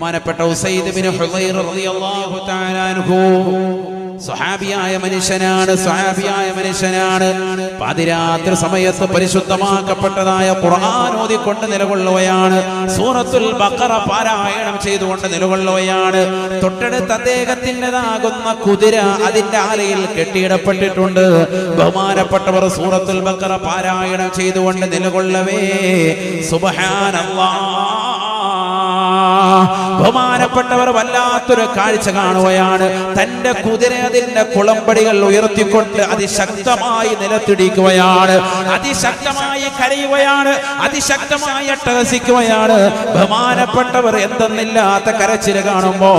ബഹുമാനപ്പെട്ട സ്വഹാബിയായ മനുഷ്യനാണ് സ്വഹാബിയായ മനുഷ്യനാണ്. പാതിരാത്രി സമയത്ത് പരിശുദ്ധമാക്കപ്പെട്ടതായ ഖുർആൻ ഓതിക്കൊണ്ട് നിലകൊള്ളുകയാണ്. സൂറത്തുൽ ബഖറ പാരായണം ചെയ്തുകൊണ്ട് നിലകൊള്ളുകയാണ്. തൊട്ടടുത്ത അദ്ദേഹത്തിന്റെതാകുന്ന കുതിര അതിന്റെ ആലയിൽ കെട്ടിയിടപ്പെട്ടിട്ടുണ്ട്. ബഹുമാനപ്പെട്ടവർ സൂറത്തുൽ ബഖറ പാരായണം ചെയ്തുകൊണ്ട് നിലകൊള്ളവേ. സുബ്ഹാനല്ലാഹ് ബഹുമാനപ്പെട്ടവർ വല്ലാത്തൊരു കാഴ്ച കാണുകയാണ്. തന്റെ കുതിര അതിന്റെ കുളമ്പടികൾ ഉയർത്തിക്കൊണ്ട് അതിശക്തമായി നിലത്തിടിക്കുകയാണ്. അതിശക്തമായി കരയുകയാണ്. അതിശക്തമായി അട്ടഹസിക്കുകയാണ്. ബഹുമാനപ്പെട്ടവർ എന്തെന്നില്ലാത്ത കരച്ചിൽ കാണുമ്പോ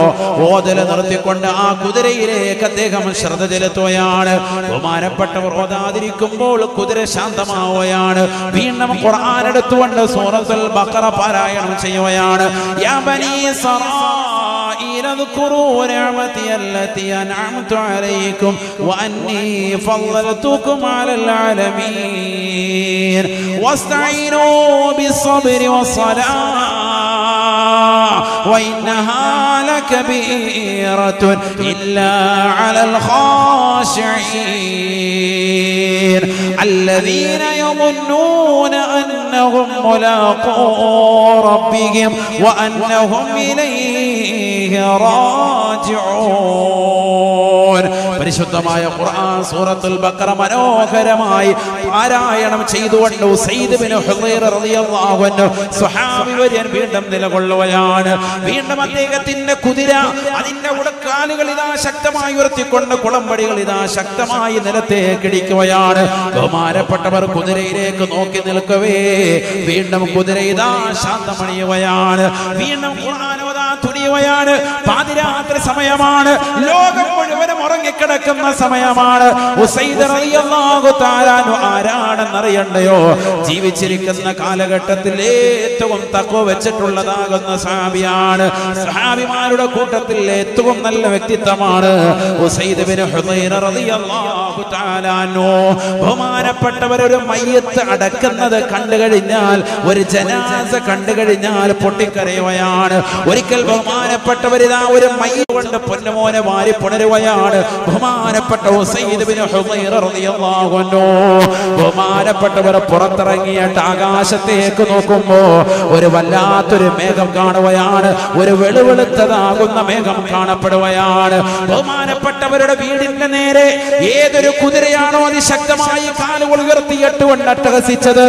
ഓതൽ നിർത്തിക്കൊണ്ട് ആ കുതിരയിലേക്ക് അദ്ദേഹം ശ്രദ്ധ ചെലുത്തുകയാണ്. ബഹുമാനപ്പെട്ടവർ ഓതാതിരിക്കുമ്പോൾ കുതിര ശാന്തമാവുകയാണ്. വീണ്ടും ഖുർആൻ എടുത്തുകൊണ്ട് സൂറത്തുൽ ബഖറ പാരായണം ചെയ്യുകയാണ്. യാ ബനീ إسرائيل اذكروا نعمتي التي أنعمت عليكم وأني فضلتكم على العالمين. واستعينوا بالصبر والصلاة وإنها لكبيرة إلا على الخاشعين. الذين يظنون أنهم ملاقو ربهم وأنهم إليه راجعون. പരിശുദ്ധമായ ഖുർആൻ സൂറത്തുൽ ബക്കറ മനോഹരമായി പാരായണം ചെയ്തുകൊണ്ട് സയ്യിദ് ബിൻ ഹുദൈർ റളിയല്ലാഹു അൻഹു സ്വഹാബി വര്യൻ വീണ്ടും നിലകൊള്ളുകയാണ്. വീണ്ടും അദ്ദേഹത്തിന്റെ കുതിര അതിന്റെ ഉടക്കാലുകൾ ഇതാ ശക്തമായി ഉയർത്തിക്കൊണ്ട് കുളമ്പടികൾ ഇതാ ശക്തമായി നിലത്തേക്ക് ഇടിക്കുകയാണ്. ബഹുമാനപ്പെട്ടവർ കുതിരയിലേക്ക് നോക്കി നിൽക്കവേ. വീണ്ടും കുതിര ഇതാ ശാന്തമണിയുകയാണ്. വീണ്ടും ഖുർആൻ തുനിയുകയാണ് പാതിരാത്രി സമയമാണ്. ലോകം മുഴുവനും ഉറങ്ങിക്കിടക്കുന്ന സമയമാണ്. ആരാണെന്നറിയണ്ടയോ? ജീവിച്ചിരിക്കുന്ന കാലഘട്ടത്തിൽ ഏറ്റവും തക്കോ വെച്ചിട്ടുള്ളതാകുന്ന സഹാബിയാണ്. സഹാബിമാരുടെ കൂട്ടത്തിൽ ഏറ്റവും നല്ല വ്യക്തിത്വമാണ് ബഹുമാനപ്പെട്ടവരൊരു മയ്യത്ത് അടക്കുന്നത് കണ്ടു കഴിഞ്ഞാൽ ഒരു ജനാസ കണ്ടു കഴിഞ്ഞാൽ പൊട്ടിക്കരയുകയാണ്. ഒരിക്കൽ ബഹുമാനപ്പെട്ടവരിതാ ഒരു മയ്യ കൊണ്ട് പൊന്നുമോനെ വാരി പുണരുകയാണ്. ബഹുമാനപ്പെട്ട ബഹുമാനപ്പെട്ടവർ പുറത്തിറങ്ങിയിട്ട് ആകാശത്തേക്ക് നോക്കുമ്പോ ഒരു വല്ലാത്തൊരു മേഘം കാണുകയാണ്. ഒരു വെളുവെളുത്തതാകുന്ന മേഘം കാണപ്പെടുകയാണ്. ബഹുമാനപ്പെട്ടവരുടെ വീടിന്റെ നേരെ ഏതൊരു കുതിരയാണോ അതിശക്തമായി കാലുകൾ ഉയർത്തിയിട്ടുകൊണ്ട് അട്ടഹസിച്ചത്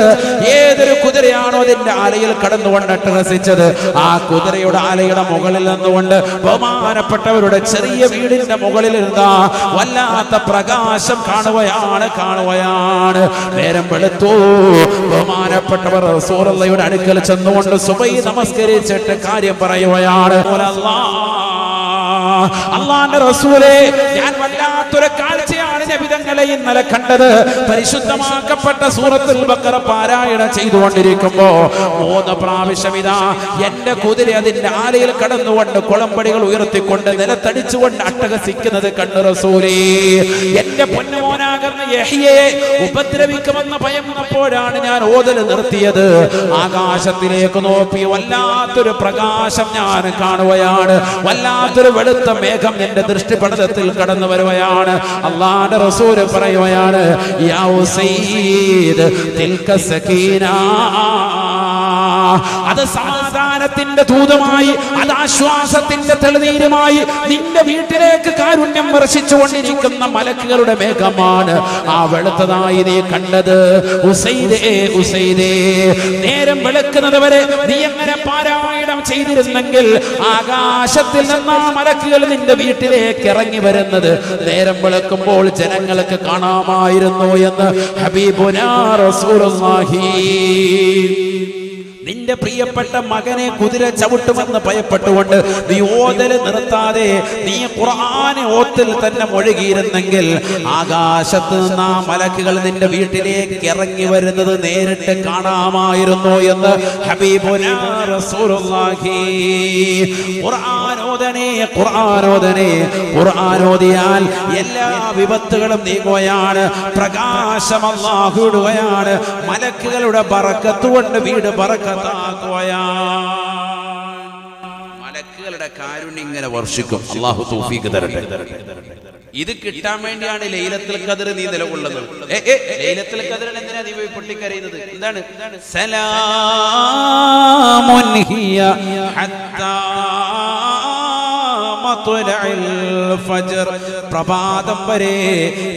ഏതൊരു കുതിരയാണോ അതിന്റെ ആലയിൽ കടന്നുകൊണ്ട് അട്ടഹസിച്ചത് ആ കുതിരയുടെ ആലയുടെ മുകളിൽ നിന്നുകൊണ്ട് ബഹുമാനപ്പെട്ടവരുടെ ചെറിയ വീടിന്റെ മുകളിൽ ഇരുന്ന വല്ലാത്ത പ്രകാശം കാണുകയാണ് കാണുകയാണ്. നേരം വെളുത്തു. ബഹുമാനപ്പെട്ടവർ സൂറല്ലയുടെ അടുക്കൽ ചെന്നുകൊണ്ട് സുബൈ നമസ്കരിച്ചിട്ട് കാര്യം പറയുകയാണ്. അള്ളാന്റെ റസൂലെ ഞാൻ വല്ലാത്തൊരു കാഴ്ചയാണ് നബിതങ്ങളെ ഇന്നലെ കണ്ടത് പരിശുദ്ധമാക്കപ്പെട്ട സൂറത്തിൽ ബക്കറ പാരായണ ചെയ്തുകൊണ്ടിരിക്കുമ്പോ മൂന്ന് പ്രാവശ്യം ഇതാ എന്റെ കുതിര അതിന്റെ ആലയിൽ കടന്നുകൊണ്ട് കുളമ്പടികൾ ഉയർത്തിക്കൊണ്ട് നിലത്തടിച്ചുകൊണ്ട് അട്ടഹസിക്കുന്നത് കണ്ടു റസൂലേ. എന്റെ പൊന്നുമോനാകുന്ന യഹിയെ ഉപദ്രവിക്കുമെന്ന് ഭയന്നപ്പോഴാണ് ഞാൻ ഓതൽ നിർത്തിയത്. ആകാശത്തിലേക്ക് നോക്കി വല്ലാത്തൊരു പ്രകാശം ഞാൻ കാണുകയാണ്. വല്ലാത്തൊരു വെളുത്ത മേഘം എന്റെ ദൃഷ്ടിപടലത്തിൽ കടന്നു വരുകയാണ്. അള്ളാന്റെ റസൂൽ പറയുകയാണ് യാ ഉസൈദ് തിൽക സകീനാ. അത് സമാധാനത്തിന്റെ ദൂതമായി അത് ആശ്വാസത്തിന്റെ തെളിനീരുമായി നിന്റെ വീട്ടിലേക്ക് കാരുണ്യം വർഷിച്ചുകൊണ്ടിരിക്കുന്ന മലക്കുകളുടെ മേഘമാണ് ആ വെളുത്തതായി നീ കണ്ടത്. ഉസൈദേ ഉസൈദേ നേരം വെളുക്കുന്നത് വരെ നീ എങ്ങനെ പാരായണം ചെയ്തിരുന്നെങ്കിൽ ആകാശത്തിൽ നിന്ന് മലക്കുകൾ നിന്റെ വീട്ടിലേക്ക് ഇറങ്ങി വരുന്നത്. നേരം വിളക്കുമ്പോൾ ജനങ്ങൾക്ക് കാണാമായിരുന്നു എന്ന് ഹബീബുനാ റസൂലുള്ളാഹി. നിന്റെ പ്രിയപ്പെട്ട മകനെ കുതിര ചവിട്ടുമെന്ന് ഭയപ്പെട്ടുകൊണ്ട് നീ ഓതൽ നിർത്താതെ നീ ഖുർആനെ ഓത്തിൽ തന്നെ മുഴുകിയിരുന്നെങ്കിൽ ആകാശത്ത് നിന്ന് മലക്കുകൾ നിന്റെ വീട്ടിലേക്ക് ഇറങ്ങി വരുന്നത് നേരിട്ട് കാണാമായിരുന്നു എന്ന് ഖുർആനോദനെ ഖുർആനോദനെ ഖുർആനോദിയാൽ എല്ലാ വിപത്തുകളും നീങ്ങുകയാണ്. പ്രകാശം അല്ലാഹു ഇടുകയാണ് മലക്കുകളുടെ പറക്കത്തുകൊണ്ട് വീട് ബറക്കത്താക്കുകയാണ് മലക്കുകളുടെ കാരുണ്യം വർഷിക്കും. അള്ളാഹു തൗഫീഖ് തരട്ടെ. ഇത് കിട്ടാൻ വേണ്ടിയാണ് ലൈലത്തിൽ കതിർ നീ നിലകൊള്ളുന്നത്. ലൈലത്തിൽ കതിർ എന്തിനാ നീ പോയി പൊട്ടിക്കരയുന്നത്? എന്താണ്? സലാമുൻ ഹിയ ഹത്താ. പ്രഭാതം വരെ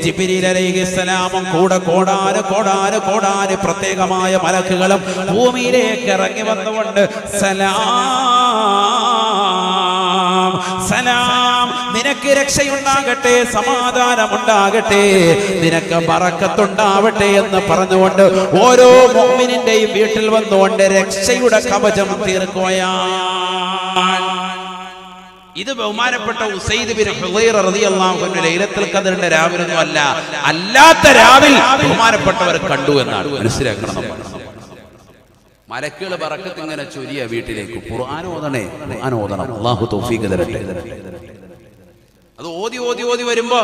ജിബ്രീൽ അലൈഹിസ്സലാമും കൂടെ കോടാന് കോടാന് കോടാന് പ്രത്യേകമായ മലക്കുകളും ഭൂമിയിലേക്ക് ഇറങ്ങി വന്നുകൊണ്ട് സലാം സലാം നിനക്ക് രക്ഷയുണ്ടാകട്ടെ സമാധാനമുണ്ടാകട്ടെ നിനക്ക് മറക്കത്തുണ്ടാവട്ടെ എന്ന് പറഞ്ഞുകൊണ്ട് ഓരോ മോമിനിന്റെയും വീട്ടിൽ വന്നുകൊണ്ട് രക്ഷയുടെ കവചം തീർക്കുകയാണ്. ഇത് ബഹുമാനപ്പെട്ട ഉസൈദ് ബിൻ ഹുദൈറ റളിയല്ലാഹു അൻഹു ലൈലത്തുൽ ഖദറിന്റെ രാവിലൊന്നും അല്ല അല്ലാത്ത രാവിൽ ബഹുമാനപ്പെട്ടവർ കണ്ടു എന്നാണ്. മനസ്സിലാക്കണം നമ്മൾ. മലക്കുകൾ പറക്കത്ത് ഇങ്ങനെ ചൊരിയ വീട്ടിലേക്ക്. ഖുർആൻ ഓതണേ ഖുർആൻ ഓതണം. അല്ലാഹു തൗഫീഖ് തരട്ടെ. അത് ഓതി ഓതി ഓതി വരുമ്പോ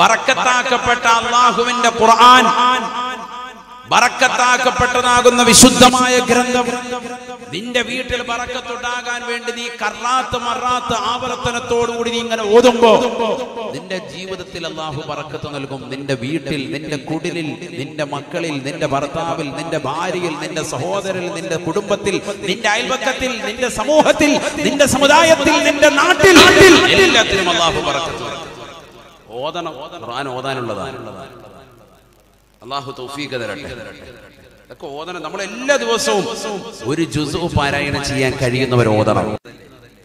ബറക്കത്താക്കപ്പെട്ട അള്ളാഹുവിന്റെ ഖുർആൻ ബറക്കത്താക്കപ്പെട്ടതാകുന്ന വിശുദ്ധമായ ഗ്രന്ഥം. നിന്റെ വീട്ടിൽ പറക്കത്തുണ്ടാകാൻ വേണ്ടി നീ കറാത്ത് മറാത്ത് ആവർത്തനത്തോടുകൂടി നീ ഇങ്ങനെ ഓതുമ്പോ നിന്റെ ജീവിതത്തിൽ അള്ളാഹു പറക്കത്ത് നൽകും. നിന്റെ വീട്ടിൽ നിന്റെ കുടിലിൽ നിന്റെ മക്കളിൽ നിന്റെ ഭർത്താവിൽ നിന്റെ ഭാര്യയിൽ നിന്റെ സഹോദരിൽ നിന്റെ കുടുംബത്തിൽ നിന്റെ അയൽപക്കത്തിൽ നിന്റെ സമൂഹത്തിൽ നിന്റെ സമുദായത്തിൽ നിന്റെ നാട്ടിൽ എല്ലാത്തിനും അള്ളാഹു പറക്കത്ത്. ഓതണം ഖുർആൻ ഓതാനുള്ളതാണ്. അള്ളാഹു തൗഫീഖ് തരട്ടെ. ഇതൊക്കെ ഓതണം. നമ്മൾ എല്ലാ ദിവസവും ഒരു ജുസു പാരായണം ചെയ്യാൻ കഴിയുന്നവർ ഓതണം.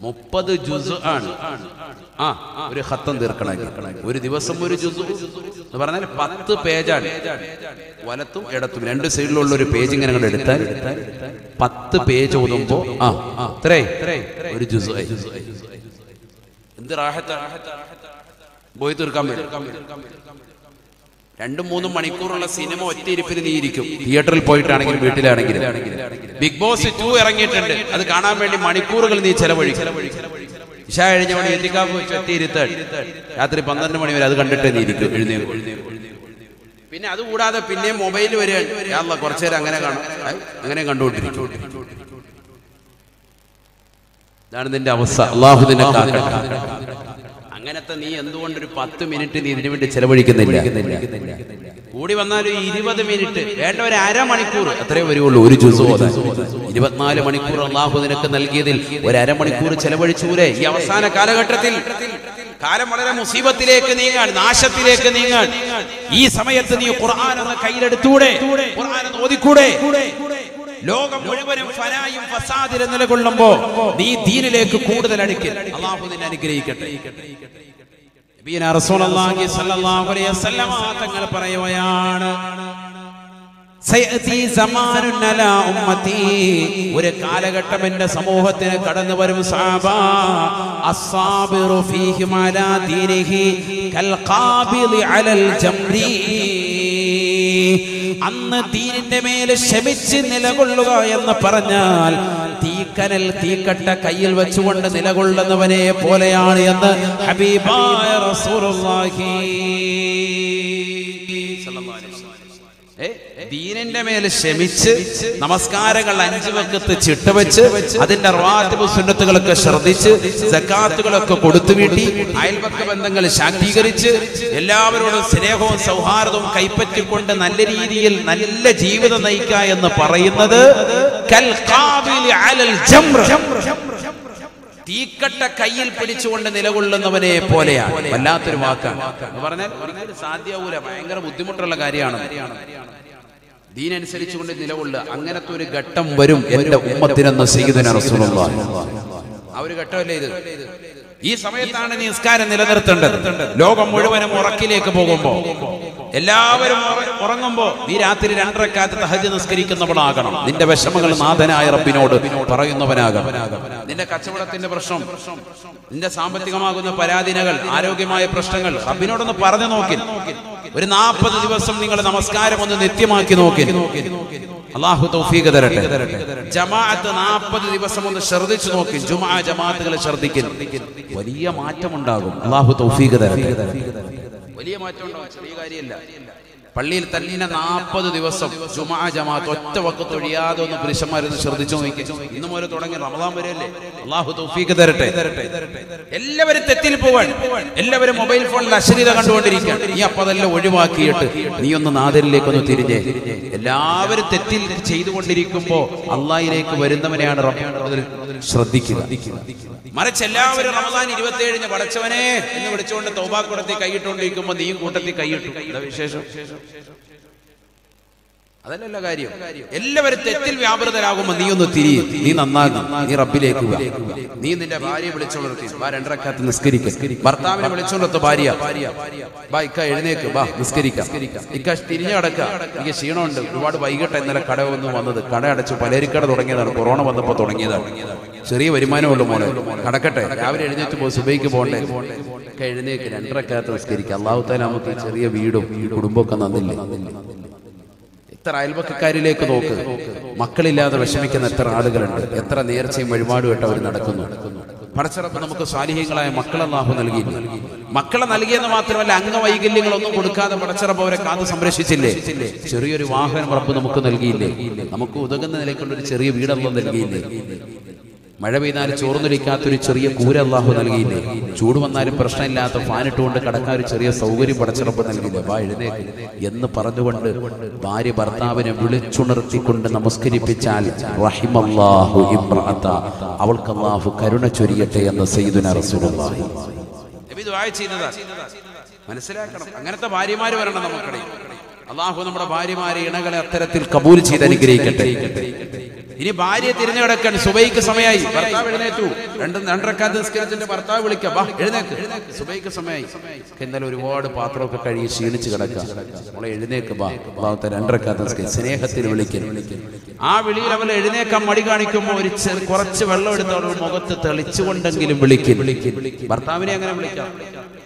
മുപ്പത് ജുസു ആണ്. ആ ഒരു ഹത്തം തീർക്കണം ഒരു ദിവസം ഒരു ജുസു എന്ന് പറഞ്ഞാൽ പത്ത് പേജാണ്. വലത്തും ഇടത്തും. രണ്ട് സൈഡിലുള്ള ഒരു പേജ് ഇങ്ങനെ എടുത്താൽ പത്ത് പേജ് ഓതുമ്പോ ആ ഇത്രേ. ഒരു ജുസു. എന്ത് റാഹത്താണ് പോയി തീർക്കാൻ പറ്റും. രണ്ടും മൂന്നും മണിക്കൂറുള്ള സിനിമ ഒറ്റയിരിപ്പിന് നീ ഇരിക്കും തിയേറ്ററിൽ പോയിട്ടാണെങ്കിലും വീട്ടിലാണെങ്കിലും. ബിഗ് ബോസ് ടു ഇറങ്ങിയിട്ടുണ്ട്. അത് കാണാൻ വേണ്ടി മണിക്കൂറുകൾ നീ ചെലവഴിക്കും. ഇഷ കഴിഞ്ഞവണി എത്തിക്കാപ്പ് വെച്ച് ഒറ്റയിരുത്താൻ രാത്രി പന്ത്രണ്ട് മണി വരെ അത് കണ്ടിട്ട് നീ ഇരിക്കും എഴുന്നേ പിന്നെ അതുകൂടാതെ പിന്നെ മൊബൈൽ വരികയാണ് കുറച്ചു നേരം അങ്ങനെ കാണും. അങ്ങനെ കണ്ടുകൊണ്ടിരിക്കും. ഇതാണ് നിന്റെ അവസ്ഥ. അള്ളാഹു അങ്ങനത്തെ നീ എന്തുകൊണ്ട് ഒരു പത്ത് മിനിറ്റ് നീ ഇതിനു വേണ്ടി ചെലവഴിക്കുന്നില്ല? കൂടി വന്നാൽ ഇരുപത് മിനിറ്റ്. വേണ്ട ഒരു അരമണിക്കൂർ. അത്രേ വരുള്ളൂ ഒരു ഓതാൻ ഇരുപത്തിനാല് മണിക്കൂർ അള്ളാഹു നിനക്ക് നൽകിയതിൽ ഒരു അരമണിക്കൂർ ചെലവഴിച്ചൂരെ ഈ അവസാന കാലഘട്ടത്തിൽ. കാലം വളരെ മുസീബത്തിലേക്ക് നീങ്ങാൻ നാശത്തിലേക്ക് നീങ്ങാൻ. ഈ സമയത്ത് നീ ഖുർആൻ ഒന്ന് കയ്യിലെടുത്തൂടെ? ഓതിക്കൂടെ? ലോകം മുഴുവനും ഫനായും ഫസാദിലും നിലകൊള്ളുമ്പോ നീ ദീനിലേക്ക് കൂടുതൽ അടുക്കൽ. അള്ളാഹു നിന്നെ അനുഗ്രഹിക്കട്ടെ. തങ്ങൾ ഒരു കാലഘട്ടം എന്റെ സമൂഹത്തിന് കടന്നു വരും അന്ന് തീരിന്റെ മേലെ ശമിച്ച് നിലകൊള്ളുക എന്ന് പറഞ്ഞാൽ തീക്കനൽ തീക്കട്ട കയ്യിൽ വെച്ചുകൊണ്ട് നിലകൊള്ളുന്നവനെ പോലെയാണ് എന്ന് ഹബീബായ റസൂലുള്ളാഹി. ദീനിന്റെ മേൽ ക്ഷമിച്ച് നമസ്കാരങ്ങൾ അഞ്ചു വക്കത്ത് ചിട്ടവെച്ച് അതിന്റെ റാത്തിബ് സുന്നത്തുകളൊക്കെ ശ്രദ്ധിച്ച് സക്കാത്തുകളൊക്കെ കൊടുത്തു വീട്ടി അയൽപക്ക ബന്ധങ്ങൾ ശാക്തീകരിച്ച് എല്ലാവരോടും സ്നേഹവും സൗഹാർദ്ദവും കൈപ്പറ്റിക്കൊണ്ട് നല്ല രീതിയിൽ നല്ല ജീവിതം നയിക്കുക എന്ന് പറയുന്നത്. തീക്കട്ട കയ്യിൽ പിടിച്ചുകൊണ്ട് നിലകൊള്ളുന്നവനെ പോലെയാണ്. വല്ലാത്തൊരു വാക്കാണ്. പറഞ്ഞാൽ സാധ്യമാവൂല ഭയങ്കര ബുദ്ധിമുട്ടുള്ള കാര്യമാണ്. ദീനനുസരിച്ചുകൊണ്ട് നിലകൊള്ളുക. അങ്ങനത്തെ ഒരു ഘട്ടം വരും എന്റെ ഉമ്മത്തിനെന്ന് ആ ഒരു ഘട്ടമല്ലേ ഇത്? ഈ സമയത്താണ് നിസ്കാരം നിലനിർത്തേണ്ടത്. ലോകം മുഴുവനും ഉറക്കിലേക്ക് പോകുമ്പോ. എല്ലാവരും ഉറ- ഉറങ്ങുമ്പോ നീ രാത്രി രണ്ടരക്കാലത്ത് തഹജ് നിസ്കരിക്കുന്നവളാകണം. നിന്റെ വിഷമങ്ങൾ നാഥനായ റബ്ബിനോട് പറയുന്നവനാകണം. നിന്റെ കച്ചവടത്തിന്റെ പ്രശ്നം നിന്റെ സാമ്പത്തികമാകുന്ന പരാതികൾ ആരോഗ്യമായ പ്രശ്നങ്ങൾ റബ്ബിനോടൊന്ന് പറഞ്ഞു നോക്കി ഒരു നാൽപ്പത് ദിവസം നിങ്ങൾ നമസ്കാരം ഒന്ന് നിത്യമാക്കി നോക്കി അള്ളാഹു തൗഫീഖ് തരട്ടെ. ജമാഅത്ത് നാൽപ്പത് ദിവസം ഒന്ന് ശ്രദ്ധിച്ചു നോക്കി ജുമാ ജമാഅത്തുകളെ ശ്രദ്ധിക്കുന്നു വലിയ മാറ്റമുണ്ടാകും. അള്ളാഹു തൗഫീഖ് തരട്ടെ. വലിയ മാറ്റം ഉണ്ടാവും ചെറിയ കാര്യമല്ല. പള്ളിയിൽ തന്നെ നാൽപ്പത് ദിവസം ജുമാ ജമാഅത്ത് ഒറ്റ വക്കത്ത് ഒഴിയാതെ ഒന്ന് പുരുഷന്മാരൊന്ന് ശ്രദ്ധിച്ചു നോക്കി. ഇന്ന് മുതൽ തുടങ്ങി റമദാൻ വരെയല്ലേ? അള്ളാഹു തൗഫീഖ് തരട്ടെ. എല്ലാവരും തെറ്റിൽ പോവാൻ എല്ലാവരും മൊബൈൽ ഫോണിൽ അശ്ലീല കണ്ടുകൊണ്ടിരിക്കുക നീ അപ്പൊ അതെല്ലാം ഒഴിവാക്കിയിട്ട് നീ ഒന്ന് നാദരിലേക്ക് ഒന്ന് തിരിഞ്ഞേ. എല്ലാവരും തെറ്റിൽ ചെയ്തുകൊണ്ടിരിക്കുമ്പോ അള്ളാഹിലേക്ക് വരുന്നവനെയാണ് ശ്രദ്ധിക്കുക. മറിച്ച് എല്ലാവരും റമദാൻ ഇരുപത്തി ഏഴിന് പടച്ചവനെ എന്ന് വിളിച്ചുകൊണ്ട് തൗബാക്കുടത്തിൽ കൈയിട്ടുകൊണ്ടിരിക്കുമ്പോ നീ കൂട്ടത്തിൽ കൈയിട്ടു. വിശേഷം? അതല്ലല്ലോ കാര്യം. എല്ലാവരും തെറ്റിൽ വ്യാപൃതരാകുമ്പോ നീ ഒന്ന് തിരി. നീ നന്നാകും. നീ റബ്ബിലേക്ക് നീ നിന്റെ ഭാര്യ വിളിച്ചോളർത്തി ബാ രണ്ടരക്കാത്ത് നിസ്കരിക്ക. ഭർത്താവിനെ വിളിച്ചോളത്ത് ഭാര്യ. ബാ ഇക്ക എഴുന്നേക്ക്. ബാ നിസ്കരിക്കാം. ഇക്ക തിരിഞ്ഞു കിടക്ക എനിക്ക് ക്ഷീണമുണ്ട്. ഒരുപാട് വൈകിട്ട് ഇന്നലെ കട ഒന്നും വന്നത്. കട അടച്ചു പലരിക്കട തുടങ്ങിയതാണ്. കൊറോണ വന്നപ്പോ തുടങ്ങിയതാണ്. ചെറിയ വരുമാനമുള്ള മോനെ. നടക്കട്ടെ. രാവിലെ എഴുന്നേറ്റ് പോ സുബൈക്ക് പോകണ്ടേ? ഒക്കെ എഴുന്നേക്ക് രണ്ടരക്കാലത്ത് നിസ്കരിക്കുക അള്ളാഹു താല നമുക്ക് ചെറിയ വീടും ഈ കുടുംബമൊക്കെ നന്നില്ലേ എത്ര അയൽപക്കക്കാരിലേക്ക് നോക്ക്. മക്കളില്ലാതെ വിഷമിക്കുന്ന എത്ര ആളുകളുണ്ട്. എത്ര നേർച്ചയും വഴിപാടുമായിട്ട് അവർ നടക്കുന്നു. പടച്ചിറപ്പ് നമുക്ക് സ്വാലിഹ്യങ്ങളായ മക്കളെ ലാഭം നൽകിയില്ല മക്കളെ നൽകിയെന്ന് മാത്രമല്ല അംഗവൈകല്യങ്ങളൊന്നും കൊടുക്കാതെ പടച്ചിറപ്പ് അവരെ കാത്തു സംരക്ഷിച്ചില്ലേ? ചെറിയൊരു വാഹനം റബ്ബ് നമുക്ക് നൽകിയില്ലേ? നമുക്ക് ഉതകുന്ന നിലയ്ക്കുള്ള ഒരു ചെറിയ വീടൊന്നും നൽകിയില്ലേ? മഴ പെയ്താൽ ചോർന്നൊലിക്കാത്തൊരു ചെറിയ കൂര അള്ളാഹു നൽകിയില്ലേ? ചൂട് വന്നാലും പ്രശ്നമില്ലാത്ത ഫാനിട്ടുകൊണ്ട് കടക്കാൻ ഒരു ചെറിയ സൗകര്യം പടച്ചിറപ്പ് നൽകിയില്ലേ? വാ എഴുന്നേക്ക് എന്ന് പറഞ്ഞുകൊണ്ട് ഭാര്യ ഭർത്താവിനെ വിളിച്ചുണർത്തിക്കൊണ്ട് നമസ്കരിപ്പിച്ചാൽ റഹിമല്ലാഹു ഇമ്രഅത്ത അവൾക്ക് അള്ളാഹു കരുണ ചൊരിയട്ടെ എന്ന് സയ്യിദുന റസൂലുള്ളാഹി. മനസ്സിലാക്കണം. അങ്ങനത്തെ ഭാര്യമാര് വരണം നമുക്കിടയിൽ. അള്ളാഹു നമ്മുടെ ഭാര്യമാരെ ഇണകളെ അത്തരത്തിൽ കബൂൽ ചെയ്ത് അനുഗ്രഹിക്കട്ടെ. ഇനി ഭാര്യ തിരഞ്ഞെടുക്കാൻ സുബൈക്ക് സമയമായി ഭർത്താവ് എഴുന്നേറ്റു. രണ്ട് രണ്ടരക്കാത്ത നിസ്കരിച്ചിട്ട് ഭർത്താവ് വിളിക്കാം. വാ എഴുന്നേക്ക്. സുബൈക്ക് സമയമായി എന്നാലും ഒരുപാട് പാത്രമൊക്കെ കഴുകി ക്ഷീണിച്ച് കിടക്കാം. നമ്മളെ എഴുന്നേക്ക് ബാ ഭാഗത്തെ രണ്ടരക്കാത്ത സ്നേഹത്തിൽ വിളിക്കാൻ ആ വിളിയിൽ അവൾ എഴുന്നേക്കാൻ മടി കാണിക്കുമ്പോൾ ഒരു കുറച്ച് വെള്ളം എടുത്ത് അവൾ മുഖത്ത് തെളിച്ചുകൊണ്ടെങ്കിലും വിളിക്കും. ഭർത്താവിനെ അങ്ങനെ വിളിക്കാം.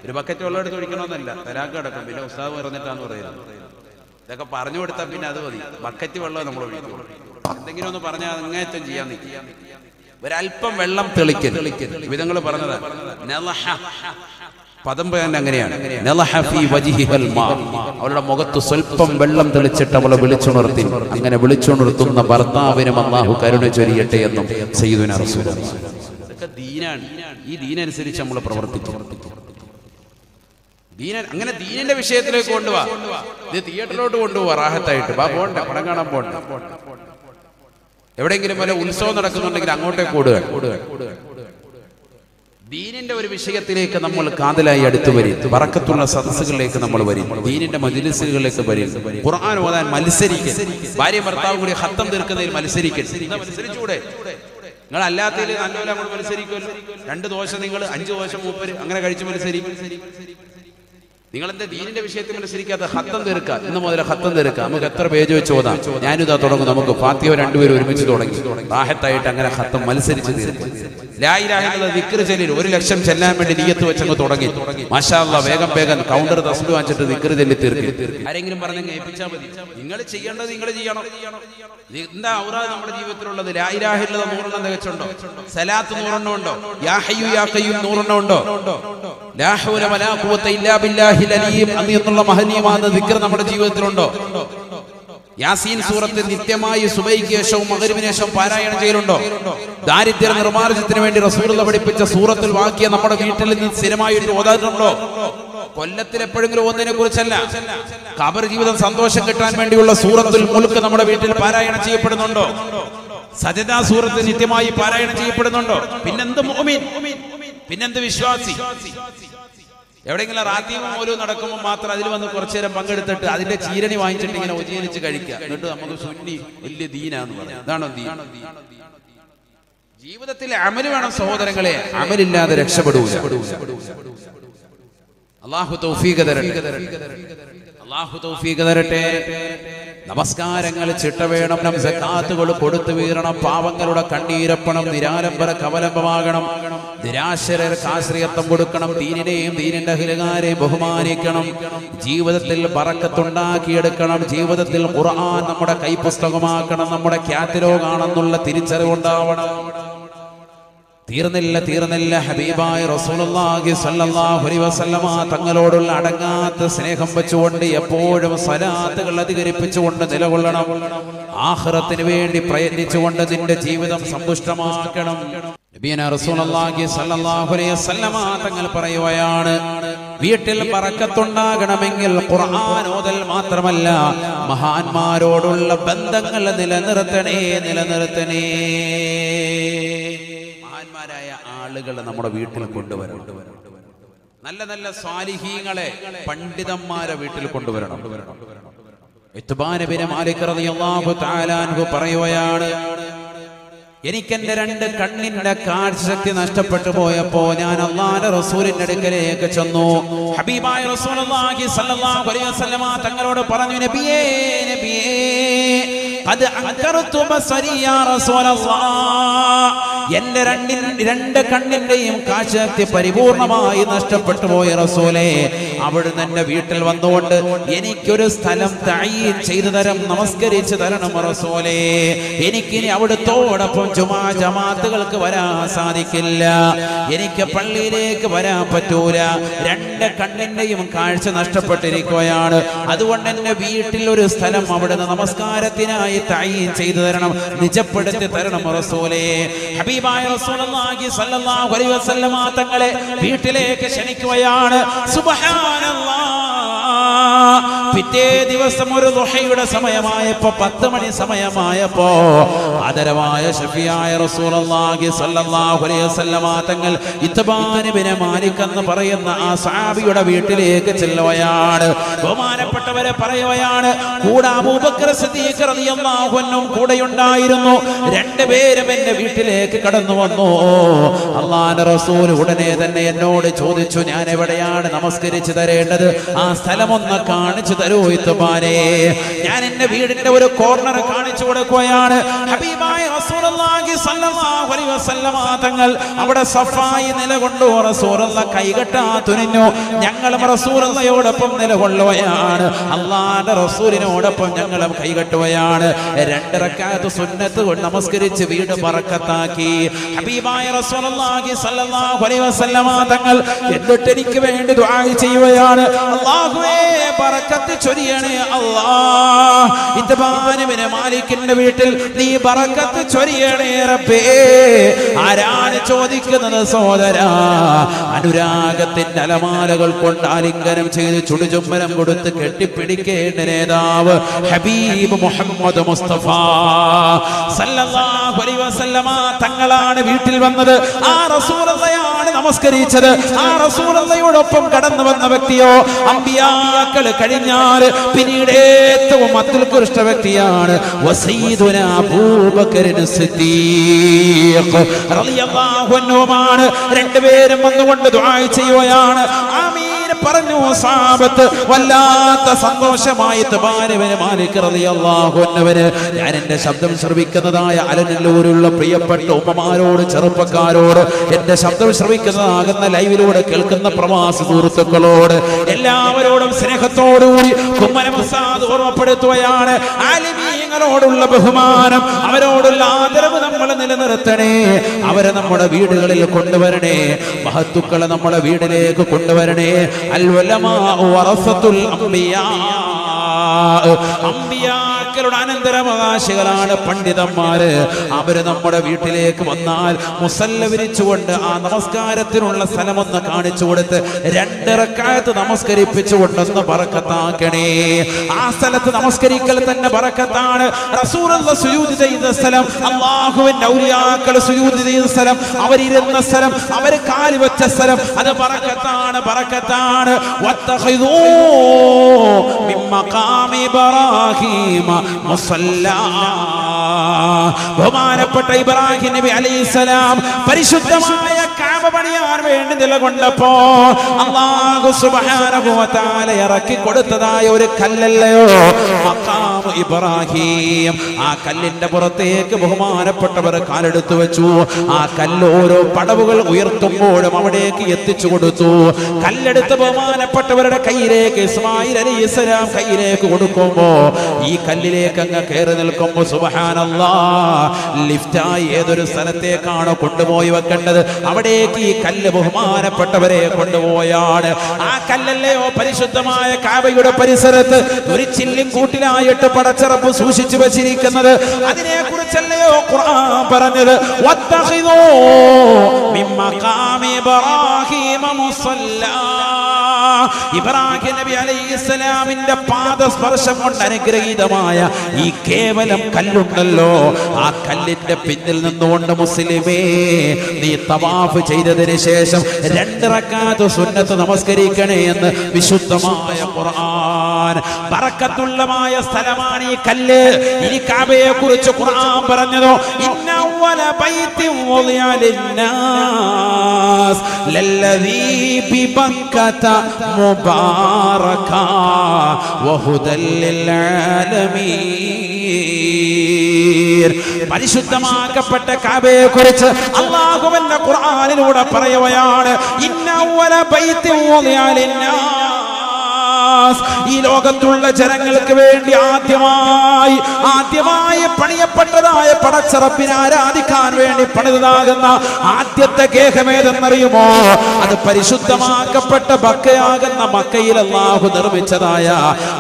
ഒരു ബക്കറ്റ് വെള്ളം എടുത്ത് ഒഴിക്കണമെന്നല്ല. തരാക്ക് കിടക്കും. പിന്നെ ഉസ്താവ് പറഞ്ഞിട്ടാന്ന് പറയുന്നത് ഇതൊക്കെ പറഞ്ഞു കൊടുത്താൽ പിന്നെ അത് മതി. ബക്കറ്റ് വെള്ളം നമ്മൾ ഒഴിക്കും. എന്തെങ്കിലും ഒന്ന് പറഞ്ഞാൽ അങ്ങേറ്റം ചെയ്യാൻ നിൽക്കും ഒരല്പം വെള്ളം തെളിക്കൽ. വിധങ്ങൾ പറഞ്ഞത്. പദം പറയാൻ അങ്ങനെയാണ്. അവളുടെ മുഖത്ത് സ്വല്പം വെള്ളം തെളിച്ചിട്ട് അവളെ വിളിച്ചുണർത്തി. അങ്ങനെ വിളിച്ചുണർത്തുന്ന ഭർത്താവിനും അള്ളാഹു കരുണ ചൊരിയട്ടെ എന്നും റസൂൽ ഇതൊക്കെ ദീനാണ്. ഈ ദീനനുസരിച്ച് നമ്മൾ പ്രവർത്തിച്ചു ദീന അങ്ങനെ ദീനന്റെ വിഷയത്തിലേക്ക് കൊണ്ടുപോവാ ഇത് തിയേറ്ററിലോട്ട് കൊണ്ടുപോവാ. റാഹത്തായിട്ട്. വാ പോണ്ട. പടം കാണാൻ പോണ്ട. എവിടെയെങ്കിലും വല്ല ഉത്സവം നടക്കുന്നുണ്ടെങ്കിൽ അങ്ങോട്ടേ കൂടുക. ദീനിന്റെ ഒരു വിഷയത്തിലേക്ക് നമ്മൾ കാതലായി അടുത്തു വരും. വറക്കത്തുള്ള സദസ്സുകളിലേക്ക് നമ്മൾ വരും. ദീനിന്റെ മജിലിസുകളിലേക്ക് വരും. ഖുർആൻ ഓതാൻ മത്സരിക്കും ഭാര്യ ഭർത്താവും കൂടി ഹത്തം തീർക്കുന്നതിൽ മത്സരിക്കും നിങ്ങൾ അല്ലാത്തതിൽ നല്ലപോലെ അങ്ങോട്ട് മത്സരിക്കുമല്ലോ. രണ്ട് ദോശ നിങ്ങൾ അഞ്ച് ദോശ മൂപ്പര് അങ്ങനെ കഴിച്ച് മത്സരിക്കും. നിങ്ങൾ എന്റെ ദീനിന്റെ വിഷയത്തിൽ മത്സരിക്കാത്ത ഹത്തം തീർക്കുക ഇന്ന് മുതൽ ഹത്തം തീർക്കുക നമുക്ക് എത്ര പേജ് വെച്ച് ഓതാം? ഞാനിതാ തുടങ്ങും നമുക്ക് ഫാത്തിയോ രണ്ടുപേരും ഒരുമിച്ച് തുടങ്ങി. ബാഹത്തായിട്ട് അങ്ങനെ ഹത്തം മത്സരിച്ച് തീർക്കും. ഒരു ലക്ഷം ചെല്ലാൻ വേണ്ടി നീയത്ത് വെച്ചങ്ങ് തുടങ്ങി. മാഷാ അല്ലാ, വേഗം വേഗം കൗണ്ടർ തസ്ബി വാങ്ങിച്ചിട്ട് വിക്രി ചെല്ലി തീർക്കും. ആരെങ്കിലും പറഞ്ഞെങ്കിൽ ഏൽപ്പിച്ചാൽ മതി. നിങ്ങൾ ചെയ്യേണ്ടത് നിങ്ങൾ ചെയ്യണം. എന്താ ഔറാ നമ്മുടെ ജീവിതത്തിലുള്ളത്? ലായിരാഹില്ലത നൂറെണ്ണം തികച്ചുണ്ടോ? സലാത്ത് നൂറെണ്ണം ഉണ്ടോ? യാ ഹയ്യു യാ ഖയ്യൂം നൂറെണ്ണം ഉണ്ടോ? ലാ ഹൗല വലാ ഖുവത ഇല്ലാ അന്ന് എന്നുള്ള മഹനീയമായ ദിക്ർ നമ്മുടെ ജീവിതത്തിലുണ്ടോ? യാസീൻ സൂറത്ത് നിത്യമായി സുബൈക്ക് ശേഷവും മകരിവിന് പാരായണം ചെയ്യലുണ്ടോ? ദാരിദ്ര്യ നിർമ്മാർജത്തിന് വേണ്ടി റസൂലുള്ള പഠിപ്പിച്ച സൂറത്തിൽ വാക്കിയ നമ്മുടെ വീട്ടിൽ നിന്ന് സ്ഥിരമായിട്ട് ഓതാറുണ്ടോ കൊല്ലത്തിൽ എപ്പോഴെങ്കിലും ഒന്നിനെ കുറിച്ചല്ല. കബർ ജീവിതം സന്തോഷം കിട്ടാൻ വേണ്ടിയുള്ള സൂറത്തിൽ മുൽക്ക് നമ്മുടെ വീട്ടിൽ പാരായണം ചെയ്യപ്പെടുന്നുണ്ടോ? സജദാ സൂറത്ത് നിത്യമായി പാരായണം ചെയ്യപ്പെടുന്നുണ്ടോ? പിന്നെന്ത് പിന്നെന്ത് വിശ്വാസി? എവിടെയെങ്കിലും റാത്തിയും പോലും നടക്കുമ്പോൾ മാത്രം അതിൽ വന്ന് കുറച്ചു നേരം പങ്കെടുത്തിട്ട് അതിന്റെ ചീരണി വാങ്ങിച്ചിട്ട് ഇങ്ങനെ ഉജീനിച്ച് കഴിക്കുക. എന്നിട്ട് നമുക്ക് സുന്നി വലിയ ദീനാന്ന് പറയാം. ദീൻ? ജീവിതത്തിൽ അമൽ വേണം സഹോദരങ്ങളെ. അമലില്ലാതെ രക്ഷപ്പെടൂല. അള്ളാഹു തൗഫീഖ് തരട്ടെ. അള്ളാഹു തൗഫീഖ് തരട്ടെ. നമസ്കാരങ്ങൾ ചിട്ടവേണം നം കൊടുത്തു വീറണം പാവങ്ങളുടെ കണ്ണീരപ്പണം നിരാലംബര കവലംബമാകണം നിരാശരർക്ക് ആശ്രയത്വം കൊടുക്കണം ദീനിനെയും ദീനിന്റെ അഹിലുകാരെയും ബഹുമാനിക്കണം ജീവിതത്തിൽ പറക്കത്തുണ്ടാക്കിയെടുക്കണം ജീവിതത്തിൽ ഖുർആൻ നമ്മുടെ കൈപുസ്തകമാക്കണം നമ്മുടെ ക്യാറ്റലോഗാണെന്നുള്ള തിരിച്ചറിവുണ്ടാവണം. തീർന്നില്ല തീർന്നില്ല. ഹബീബായ റസൂലുള്ളാഹി സ്വല്ലല്ലാഹു അലൈഹി വസല്ലമ തങ്ങളോടുള്ള അടങ്ങാത്ത സ്നേഹം വെച്ചുകൊണ്ട് എപ്പോഴും സലാത്തുകൾ അധികരിപ്പിച്ചുകൊണ്ട് നിലകൊള്ളണം. ആഖിറത്തിന് വേണ്ടി പ്രയത്നിച്ചുകൊണ്ട് നിന്റെ ജീവിതം സമ്പുഷ്ടമാക്കണം. നബിയന റസൂലുള്ളാഹി സ്വല്ലല്ലാഹു അലൈഹി വസല്ലമ തങ്ങൾ പറയുകയാണ് വീട്ടിൽ പറക്കത്തുണ്ടാകണമെങ്കിൽ ഖുർആൻ ഓതൽ മാത്രമല്ല മഹാന്മാരോടുള്ള ബന്ധങ്ങൾ നിലനിർത്തണേ നിലനിർത്തണേ. ആളുകൾ നമ്മുടെ വീട്ടിൽ കൊണ്ടുവരണം. നല്ല നല്ല സ്വാലിഹീങ്ങളെ പണ്ഡിതന്മാരെ വീട്ടിൽ കൊണ്ടുവരണം. പറയുകയാണ് എനിക്കെന്റെ രണ്ട് കണ്ണിന്റെ കാഴ്ചശക്തി നഷ്ടപ്പെട്ടു പോയപ്പോ ഞാൻ അള്ളാന്റെ റസൂലിന്റെ അടുക്കലേക്ക് ചെന്നു. ഹബീബായ വസല്ലമ തങ്ങളോട് പറഞ്ഞു നബിയേ നബിയേ റസൂലല്ലാഹ് എന്റെ രണ്ടിൻ രണ്ട് കണ്ണിന്റെയും കാശക്തി പരിപൂർണമായി നഷ്ടപ്പെട്ടു പോയ റസൂലേ. അവിടുന്ന് എന്റെ വീട്ടിൽ വന്നുകൊണ്ട് എനിക്കൊരു സ്ഥലം തയ്യീൻ ചെയ്തു തരം നമസ്കരിച്ചു തരണം റസൂലേ. എനിക്കിനി അവിടുത്തോടൊപ്പം ജുമാ ജമാത്തുകൾക്ക് വരാൻ സാധിക്കില്ല. എനിക്ക് പള്ളിയിലേക്ക് വരാൻ പറ്റൂല. രണ്ട് കണ്ണിന്റെയും കാഴ്ച നഷ്ടപ്പെട്ടിരിക്കുകയാണ്. അതുകൊണ്ട് എന്റെ വീട്ടിൽ ഒരു സ്ഥലം അവിടുന്ന് നമസ്കാരത്തിനായി തയ്യീൻ ചെയ്തു തരണം നിജപ്പെടുത്തി തരണം റസൂലേ. ഹബീബായ റസൂലുള്ളാഹി സ്വല്ലല്ലാഹു അലൈഹി വസല്ലമ തങ്ങളെ വീട്ടിലേക്ക് ക്ഷണിക്കുകയാണ്. സുബ്ഹാനല്ലാഹ്. പിറ്റേ ദിവസം ഒരു ദുഹയുടെ സമയമായപ്പോ പത്ത് മണി സമയമായപ്പോ ആദരവായ ഷഫിയായ അലൈഹി വസല്ലമ തങ്ങൾ മാലിക് എന്ന് പറയുന്ന ആ സഹാബിയുടെ വീട്ടിലേക്ക് ചെല്ലുകയാണ്. ബഹുമാനപ്പെട്ടവരെ പറയുകയാണ് കൂടെ അബൂബക്കർ സിദ്ദീഖ് റളിയല്ലാഹു അൻഹും കൂടെയുണ്ടായിരുന്നു. രണ്ടുപേരും എന്റെ വീട്ടിലേക്ക് കടന്നു വന്നു. അള്ളാന്റെ റസൂൽ ഉടനെ തന്നെ എന്നോട് ചോദിച്ചു ഞാൻ എവിടെയാണ് നമസ്കരിച്ചു തരേണ്ടത്? ആ സ്ഥലമൊന്ന് കാണിച്ചു തരൂ ഇത്തുമാനെ ഞാൻ എന്റെ വീടിന്റെ ഒരു കോർണർ കാണിച്ചു കൊടുക്കുകയാണ്. ഹബീബായ തങ്ങൾ അവിടെ സഫായി നിലകൊണ്ടു. റസൂലുള്ള കൈകെട്ടാ തുനിഞ്ഞു. ഞങ്ങളും റസൂറല്ലയോടൊപ്പം നിലകൊള്ളുകയാണ്. അള്ളാന്റെ റസൂലിനോടൊപ്പം ഞങ്ങളും കൈകെട്ടുകയാണ്. രണ്ട് റക്കാത്ത് സുന്നത്ത് കൊണ്ട് നമസ്കരിച്ച് വീട് പറക്കത്താക്കി. ഹബീബായ റസൂലുള്ളാഹി സ്വല്ലല്ലാഹു അലൈഹി വസല്ലമ തങ്ങൾ എന്നിട്ട് എനിക്ക് വേണ്ടി ദുആ ചെയ്യുകയാണ്. അല്ലാഹുവേ ബറക്കത്ത് ചൊരിയണേ അല്ലാ. ഇത്ബാനുവിനെ മാലിക്കിന്റെ വീട്ടിൽ നീ ബറക്കത്ത് ചൊരിയണേ റബ്ബേ. ആരാണ് ചോദിക്കുന്നത് സോദര അനുരാഗത്തിന്റെ അലമാലകൾ കൊണ്ട് ആലിംഗനം ചെയ്ത് ചുടുചുംബനം കൊടുത്ത് കെട്ടിപ്പിടിക്കേണ്ട നേതാവ് ഹബീബ് മുഹമ്മദ് മുസ്തഫ. സല്ലല്ലാഹു അലൈഹി വസല്ലമ തങ്ങളാണ് വീട്ടിൽ വന്നത്. ആ റസൂലയാണ് നമസ്കരിച്ചത് ആ റസൂലയോടൊപ്പം കടന്നു വന്ന വ്യക്തിയോ അമ്പിയാക്കൾ കഴിഞ്ഞാൽ പിന്നീട് ഏറ്റവും അത്യുത്കൃഷ്ട വ്യക്തിയാണ് രണ്ടുപേരും വന്നുകൊണ്ട് ദുആ ചെയ്യുകയാണ്. ആമീൻ. പറഞ്ഞു സാബത്ത് വല്ലാത്ത സന്തോഷമായി തബാരവന് മാലിക് റളിയല്ലാഹു അൻഹുവിന് ഞാൻ എന്റെ ശബ്ദം ശ്രവിക്കുന്നതായ അലനല്ലൂരുള്ള പ്രിയപ്പെട്ട ഉമ്മമാരോട് ചെറുപ്പക്കാരോട് എന്റെ ശബ്ദം ശ്രവിക്കുന്നതാകുന്ന ലൈവിലൂടെ കേൾക്കുന്ന പ്രവാസി സുഹൃത്തുക്കളോട് എല്ലാവരോടും സ്നേഹത്തോടുകൂടി കുമ്മനമസാദ് ഓർമ്മപ്പെടുത്തുകയാണ്. ആലിമീങ്ങളോടുള്ള ബഹുമാനം അവരോടുള്ള ആദരവ് നമ്മൾ നിലനിർത്തണേ. അവരെ നമ്മുടെ വീടുകളിൽ കൊണ്ടുവരണേ. മഹത്തുക്കളെ നമ്മുടെ വീടിലേക്ക് കൊണ്ടുവരണേ. അൽവലമാ അംബിയാ. അമ്പിയാക്കളുടെ അനന്തരാവകാശികളാണ് പണ്ഡിതന്മാര്. അവർ നമ്മുടെ വീട്ടിലേക്ക് വന്നാൽ മുസല്ല വിരിച്ചുകൊണ്ട് ആ നമസ്കാരത്തിനുള്ള സ്ഥലമൊന്ന് കാണിച്ചു കൊടുത്ത് രണ്ടിറക്കാലത്ത് നമസ്കരിപ്പിച്ചുകൊണ്ടൊന്ന് പറക്കത്താക്കണേ ആ സ്ഥലത്ത് നമസ്കരിക്കൽ തന്നെ പറക്കത്താണ് ചെയ്ത സ്ഥലം സ്ഥലം അവരിരുന്ന സ്ഥലം അവർ കാലി വെച്ച സ്ഥലം അത് പറക്കത്താണ് പറക്കത്താണ് മഖാമി ഇബ്രാഹീമ മുസല്ലാ. ബഹുമാനപ്പെട്ട ഇബ്രാഹിം നബി അലൈഹിസ്സലാം പരിശുദ്ധമായ കാബ പണിയാൻ വേണ്ടി നിലകൊണ്ടപ്പോ അല്ലാഹു സുബ്ഹാനഹു വ തആല ഇറക്കി കൊടുത്തതായ ഒരു കല്ലല്ലയോ? മഖാം ഇബ്രാഹിം. ആ കല്ലിന്റെ പുറത്തേക്ക് ബഹുമാനപ്പെട്ടവർ കാലെടുത്തു വെച്ചു. ആ കല്ല് ഓരോ പടവുകൾ ഉയർത്തുമ്പോഴും അവിടേക്ക് എത്തിച്ചു കൊടുത്തു. കല്ലെടുത്ത് ബഹുമാനപ്പെട്ടവരുടെ കയ്യിലേക്ക് ഇസ്മായിൽ അലി ഇസ്ലാം കയ്യിലേക്ക് കൊടുക്കുമ്പോ ഈ കല്ലിലേക്ക് അങ്ങ് കയറി നിൽക്കുമ്പോ സുബഹാനല്ലാ ലിഫ്റ്റായി ഏതൊരു സ്ഥലത്തേക്കാണ് കൊണ്ടുപോയി വെക്കേണ്ടത്? അവിടേക്ക് ഈ കല്ല് ബഹുമാനപ്പെട്ടവരെ കൊണ്ടുപോയാണ്. ആ കല്ലല്ലയോ പരിശുദ്ധമായ കാവയുടെ പരിസരത്ത് ഒരു ചില്ലും കൂട്ടിലായിട്ട് പടച്ചിറപ്പ് സൂക്ഷിച്ചു വെച്ചിരിക്കുന്നത്. അതിനെ കുറിച്ചല്ലയോ ഖുർആൻ പറഞ്ഞത്? വത്തഖിദൂ മിൻ മഖാമി ഇബ്രാഹീമ മുസല്ലാ. ഇബ്രാഹിം നബി അലൈഹിസ്സലാമിന്റെ പാദസ്പർശം കൊണ്ട് അനുഗ്രഹീതമായ ഈ കേവലം കല്ലുണ്ടല്ലോ. ആ കല്ലിന്റെ പിന്നിൽ നിന്നുകൊണ്ട് മുസ്ലിമേ നീ തവാഫ് ചെയ്തതിന് ശേഷം രണ്ടിറക്കാത്ത സുന്നത്ത് നമസ്കരിക്കണേ എന്ന് വിശുദ്ധമായ ഖുർആൻ ബറക്കത്തുള്ളമായ സ്ഥലമാണ് ഈ കല്ല്. ഈ കാബയെ കുറിച്ച് ഖുർആൻ പറഞ്ഞതോ? ഇന്ന ബിബക്കത وهدى للعالمين പരിശുദ്ധമാക്കപ്പെട്ട കാബയെ കുറിച്ച് അള്ളാഹുവിന്റെ ഖുർആാനിലൂടെ പറയുകയാണ് ഇന്നവല വുദിഅ ലിന്നാസ് ഈ ലോകത്തുള്ള ജനങ്ങൾക്ക് വേണ്ടി ആദ്യമായി ആദ്യമായി പണിയപ്പെട്ടതായ പടച്ചറപ്പിനെ ആരാധിക്കാൻ വേണ്ടി പണിതാകുന്ന ആദ്യത്തെ ഗേഹമേതെന്നറിയുമോ? അത് പരിശുദ്ധമാക്കപ്പെട്ട ബക്കയാകുന്ന മക്കയിൽ അള്ളാഹു നിർമ്മിച്ചതായ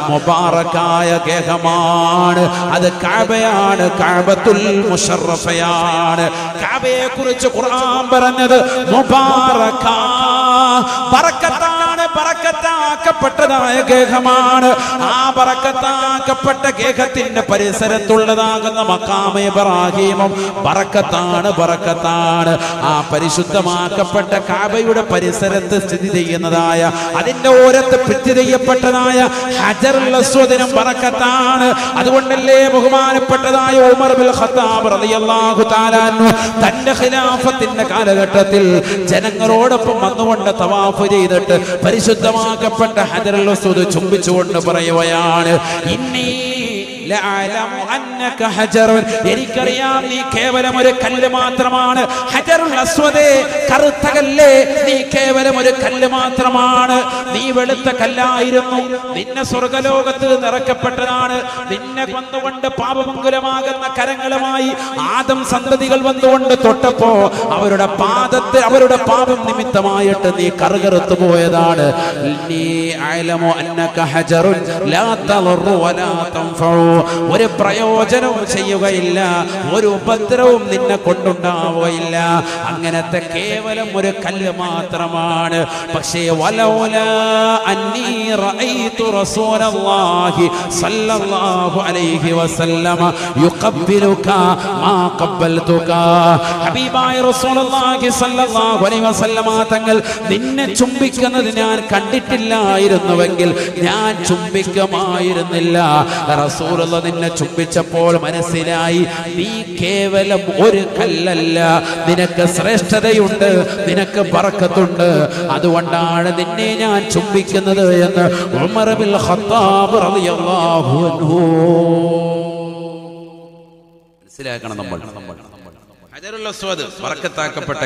മുബാറക്കായ ഗേഹമാണ്. അത് കാബയാണ് കാബത്തുൽ മുഷറഫയാണ്. കാബയെ കുറിച്ച് ഖുർആൻ പറഞ്ഞത് മുബാറക്ക ബറക്കത്താണ് ബറക്കത്താക്കപ്പെട്ടതായ ഗേഹമാണ്. ആ പറക്കത്താക്കപ്പെട്ട ഗേഹത്തിന്റെ പരിസരത്തുള്ളതാകുന്ന മക്കാമ ഇബ്രാഹീമും പറക്കത്താണ് പറക്കത്താണ്. ആ പരിശുദ്ധമാക്കപ്പെട്ട കാബയുടെ പരിസരത്ത് സ്ഥിതി ചെയ്യുന്നതായ അതിന്റെ ഓരത്ത് ഭിത്തി ചെയ്യപ്പെട്ടതായ ഹജറുൽ പറക്കത്താണ്. അതുകൊണ്ടല്ലേ ബഹുമാനപ്പെട്ടതായ ഉമർ ബിൽ ഖത്താബ് റളിയല്ലാഹു തന്റെ ഖിലാഫത്തിന്റെ കാലഘട്ടത്തിൽ ജനങ്ങളോടൊപ്പം വന്നുകൊണ്ട് തവാഫ് ചെയ്തിട്ട് പരിശുദ്ധമാക്കപ്പെട്ട ഹജറുൽ അസ്വദ് ചുംബിച്ചുകൊണ്ട് പറയുകയാണ് ഇന്നീ ലഅലമു അന്നക ഹജറുൻ എനിക്കറിയാം നീ കേവലം ഒരു കല്ല് മാത്രമാണ്. ഹജറുൽ അസ്വദേ കറുത്ത നീ കേവലം ഒരു കല്ല് മാത്രമാണ്. നീ വെളുത്ത കല്ലായിരുന്നു. നിന്നെ സ്വർഗലോകത്ത് നിറക്കപ്പെട്ടതാണ് നിന്നെ കൊന്നുകൊണ്ട് പാപമംഗലമാകുന്ന കരങ്ങളുമായി ആദം സന്തതികൾ വന്നുകൊണ്ട് തൊട്ടപ്പോ അവരുടെ പാദത്തെ അവരുടെ പാപം നിമിത്തമായിട്ട് നീ കറുകറുത്തു പോയതാണ്. നീ അയലമോ അന്നക ഹജറുൻ ലാ തളറു വലാ തൻഫഉ ഒരു പ്രയോജനവും ചെയ്യുകയില്ല. ഒരു ഉപദ്രവവും നിന്നെ കൊണ്ടുണ്ടാവുകയില്ല. അങ്ങനത്തെ കേവലം ഒരു കല്ല് മാത്രമാണ്. പക്ഷേ വലോല തങ്ങൾ നിന്നെ ചുംബിക്കുന്നത് ഞാൻ കണ്ടിട്ടില്ലായിരുന്നുവെങ്കിൽ ഞാൻ ചുംബിക്കുമായിരുന്നില്ല. റസൂലുള്ള നിന്നെ ചുംബിച്ചപ്പോൾ മനസ്സിലായി നീ കേവലം ഒരു കല്ലല്ല. നിനക്ക് ശ്രേഷ്ഠതയുണ്ട് നിനക്ക് പറക്കത്തുണ്ട് അതുകൊണ്ടാണ് നിന്നെ ഞാൻ ചുംബിക്കുന്നത് എന്ന് ഉമർ ബിൽ ഖത്താബ് റളിയല്ലാഹു അൻഹു. മനസ്സിലാക്കണം നമ്മൾ.